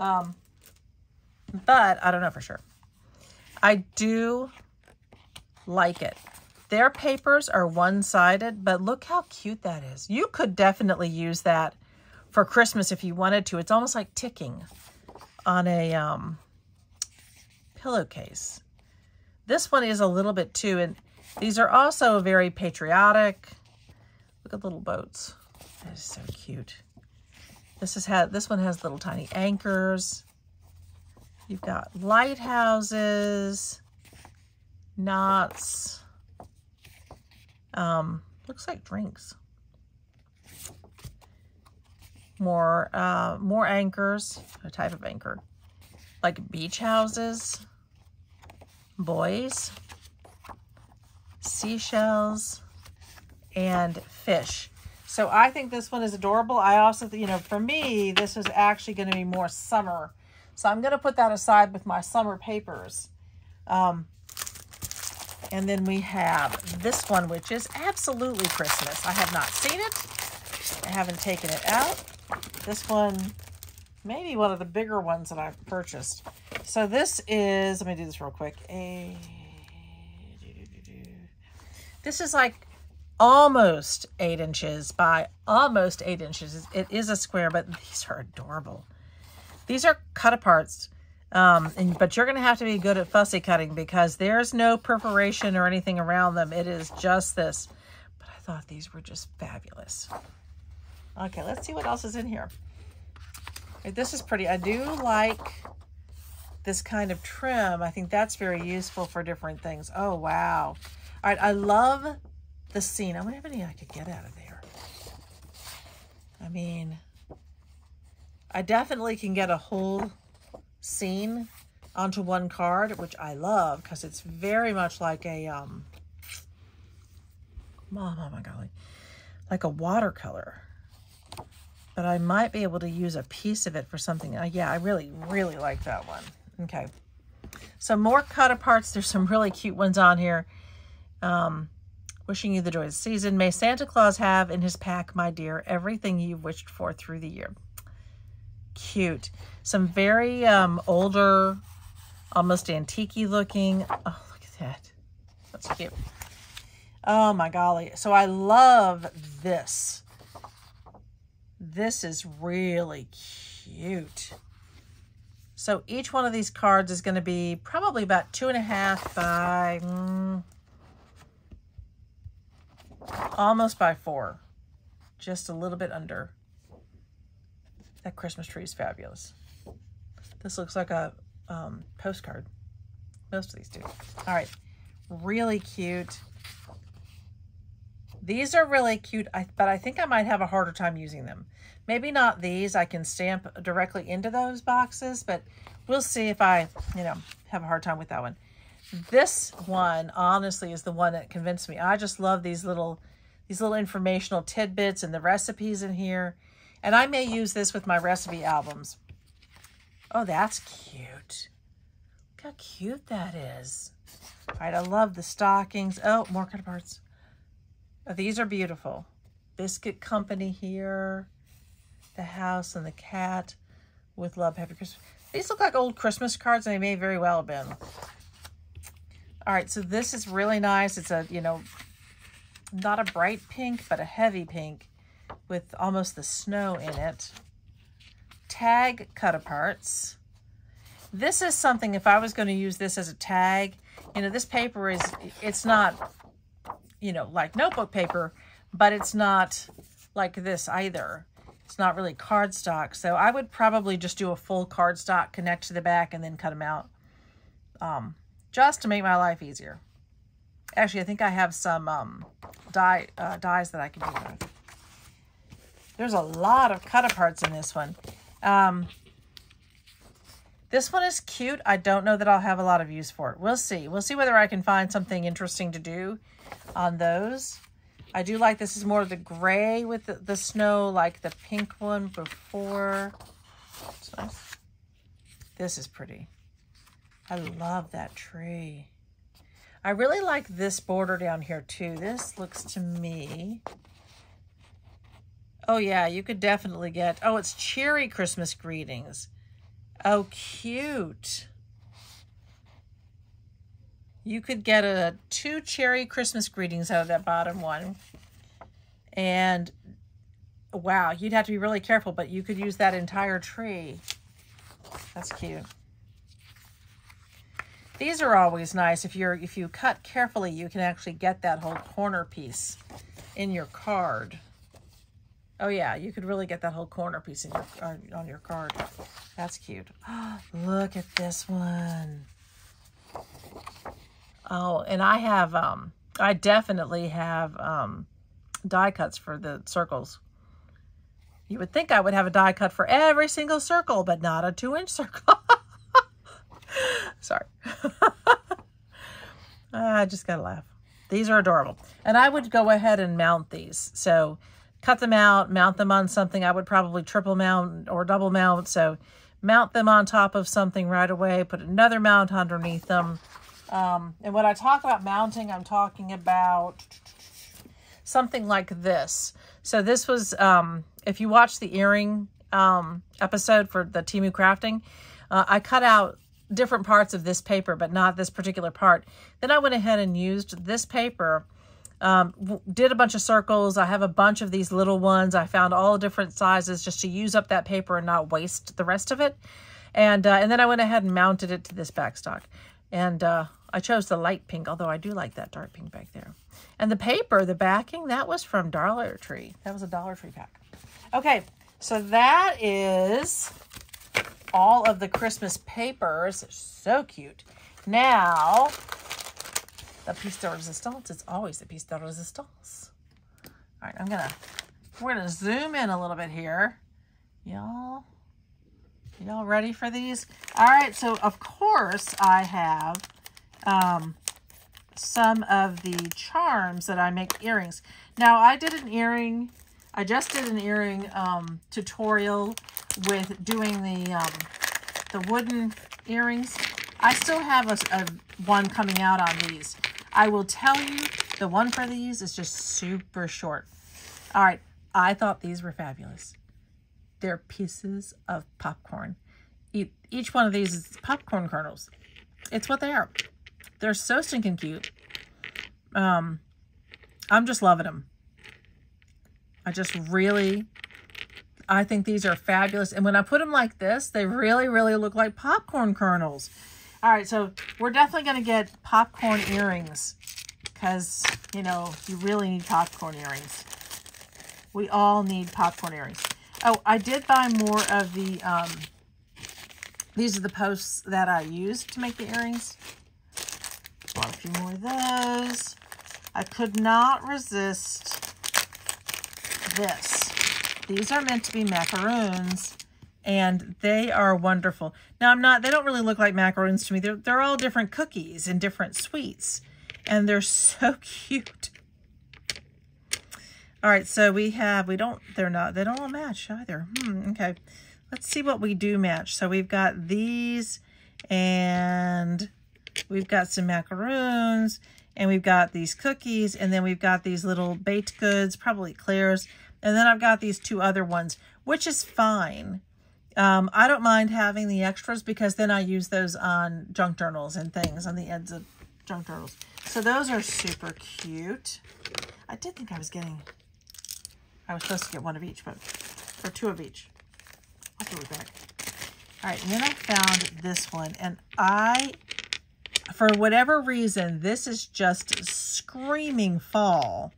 Um, but I don't know for sure. I do like it. Their papers are one-sided, but look how cute that is. You could definitely use that for Christmas if you wanted to. It's almost like ticking on a um, pillowcase. This one is a little bit too, and these are also very patriotic. Look at little boats. That is so cute. This is had this one has little tiny anchors. You've got lighthouses, knots, um, looks like drinks. More, uh, more anchors, a type of anchor, like beach houses, buoys, seashells, and fish. So I think this one is adorable. I also, you know, for me, this is actually going to be more summer so I'm going to put that aside with my summer papers. Um, And then we have this one, which is absolutely Christmas. I have not seen it. I haven't taken it out. This one, maybe one of the bigger ones that I've purchased. So this is, let me do this real quick. A, this is like almost eight inches by almost eight inches. It is a square, but these are adorable. These are cut aparts, um, and, but you're going to have to be good at fussy cutting because there's no perforation or anything around them. It is just this. But I thought these were just fabulous. Okay, let's see what else is in here. This is pretty. I do like this kind of trim. I think that's very useful for different things. Oh, wow. All right, I love the scene. I wonder if any I could get out of there. I mean, I definitely can get a whole scene onto one card, which I love because it's very much like a, um, oh, my golly, like a watercolor. But I might be able to use a piece of it for something. Uh, yeah, I really, really like that one. Okay. So more cut aparts. There's some really cute ones on here. Um, wishing you the joys of the season. May Santa Claus have in his pack, my dear, everything you've wished for through the year cute. Some very um, older, almost antique looking. Oh, look at that. That's cute. Oh my golly. So I love this. This is really cute. So each one of these cards is going to be probably about two and a half by mm, almost by four. Just a little bit under. That Christmas tree is fabulous. This looks like a um, postcard. Most of these do. All right. Really cute. These are really cute, but I think I might have a harder time using them. Maybe not these. I can stamp directly into those boxes, but we'll see if I, you know, have a hard time with that one. This one, honestly, is the one that convinced me. I just love these little, these little informational tidbits and the recipes in here. And I may use this with my recipe albums. Oh, that's cute. Look how cute that is. All right, I love the stockings. Oh, more cut parts. Oh, these are beautiful. Biscuit Company here. The house and the cat with love, happy Christmas. These look like old Christmas cards, and they may very well have been. All right, so this is really nice. It's a, you know, not a bright pink, but a heavy pink with almost the snow in it. Tag cut-aparts. This is something, if I was going to use this as a tag, you know, this paper is, it's not, you know, like notebook paper, but it's not like this either. It's not really cardstock. So I would probably just do a full cardstock, connect to the back, and then cut them out. Um, just to make my life easier. Actually, I think I have some um, die, uh, dies that I can do that. There's a lot of cut aparts in this one. Um, this one is cute. I don't know that I'll have a lot of use for it. We'll see. We'll see whether I can find something interesting to do on those. I do like this is more of the gray with the, the snow, like the pink one before. Nice. This is pretty. I love that tree. I really like this border down here too. This looks to me Oh, yeah, you could definitely get... Oh, it's cherry Christmas greetings. Oh, cute. You could get a two cherry Christmas greetings out of that bottom one. And, wow, you'd have to be really careful, but you could use that entire tree. That's cute. These are always nice. If you're if you cut carefully, you can actually get that whole corner piece in your card. Oh yeah, you could really get that whole corner piece in your uh, on your card. That's cute. [GASPS] Look at this one. Oh, and I have, um, I definitely have um, die cuts for the circles. You would think I would have a die cut for every single circle, but not a two inch [LAUGHS] circle. [LAUGHS] Sorry. [LAUGHS] I just gotta laugh. These are adorable. And I would go ahead and mount these. So cut them out, mount them on something. I would probably triple mount or double mount. So mount them on top of something right away, put another mount underneath them. Um, and when I talk about mounting, I'm talking about something like this. So this was, um, if you watch the earring um, episode for the Temu crafting, uh, I cut out different parts of this paper, but not this particular part. Then I went ahead and used this paper, um, did a bunch of circles. I have a bunch of these little ones. I found all different sizes just to use up that paper and not waste the rest of it. And, uh, and then I went ahead and mounted it to this backstock. And uh, I chose the light pink, although I do like that dark pink back there. And the paper, the backing, that was from Dollar Tree. That was a Dollar Tree pack. Okay, so that is all of the Christmas papers. So cute. Now, the piece de resistance. It's always the piece de resistance. All right, I'm to, we're to zoom in a little bit here. Y'all, y'all ready for these? All right, so of course I have um, some of the charms that I make earrings. Now, I did an earring, I just did an earring um, tutorial with doing the, um, the wooden earrings. I still have a, a one coming out on these. I will tell you, the one for these is just super short. All right, I thought these were fabulous. They're pieces of popcorn. Each one of these is popcorn kernels. It's what they are. They're so stinking cute. Um, I'm just loving them. I just really, I think these are fabulous. And when I put them like this, they really, really look like popcorn kernels. All right, so we're definitely going to get popcorn earrings because, you know, you really need popcorn earrings. We all need popcorn earrings. Oh, I did buy more of the, um, these are the posts that I used to make the earrings. Bought a few more of those. I could not resist this. These are meant to be macaroons, and they are wonderful. Now, I'm not, they don't really look like macaroons to me. They're, they're all different cookies and different sweets, and they're [LAUGHS] so cute. All right, so we have, we don't, they're not, they don't all match either. Hmm, okay. Let's see what we do match. So we've got these, and We've got some macaroons and we've got these cookies and then we've got these little baked goods, probably Claire's. And then I've got these two other ones, which is fine. Um, I don't mind having the extras because then I use those on junk journals and things on the ends of junk journals. So those are super cute. I did think I was getting, I was supposed to get one of each, but, or two of each. I'll do it back. All right, and then I found this one, and I for whatever reason, this is just screaming fall.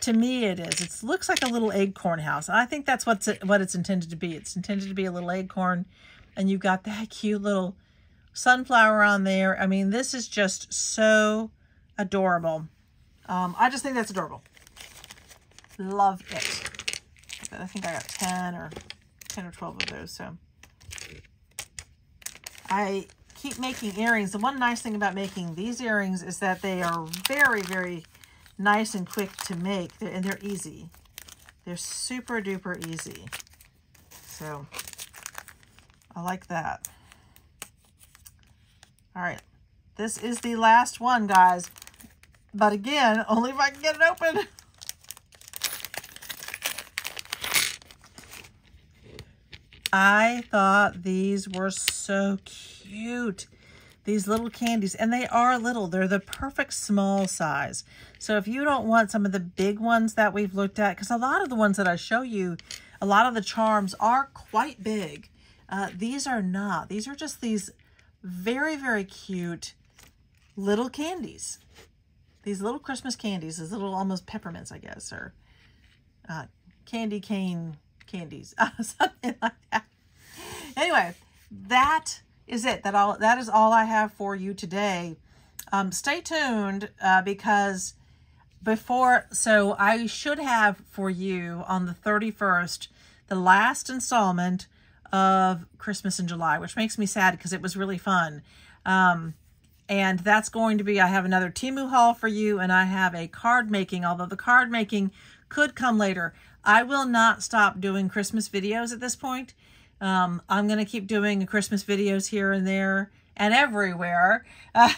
To me, it is. It looks like a little acorn house. I think that's what's what it's intended to be. It's intended to be a little acorn, and you've got that cute little sunflower on there. I mean, this is just so adorable. Um, I just think that's adorable. Love it. I think I got 10 or 10 or 12 of those, so. I keep making earrings. The one nice thing about making these earrings is that they are very, very nice and quick to make, and they're easy. They're super duper easy. So, I like that. All right, this is the last one, guys. But again, only if I can get it open. [LAUGHS] I thought these were so cute. These little candies, and they are little. They're the perfect small size. So if you don't want some of the big ones that we've looked at, because a lot of the ones that I show you, a lot of the charms are quite big. Uh, these are not. These are just these very, very cute little candies. These little Christmas candies, these little almost peppermints, I guess, or uh, candy cane candies, [LAUGHS] something like that. Anyway, that is it. That all that is all I have for you today. Um, stay tuned uh, because before, so I should have for you on the 31st, the last installment of Christmas in July, which makes me sad because it was really fun. Um, and that's going to be, I have another Temu haul for you and I have a card making, although the card making could come later. I will not stop doing Christmas videos at this point. Um, I'm going to keep doing Christmas videos here and there and everywhere. Uh,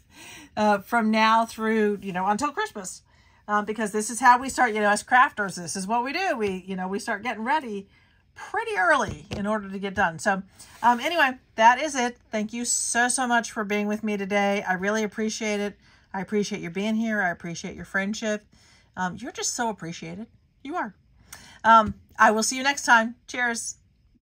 [LAUGHS] uh, from now through, you know, until Christmas. Uh, because this is how we start, you know, as crafters, this is what we do. We, you know, we start getting ready pretty early in order to get done. So um, anyway, that is it. Thank you so, so much for being with me today. I really appreciate it. I appreciate you being here. I appreciate your friendship. Um, you're just so appreciated. You are. Um, I will see you next time. Cheers.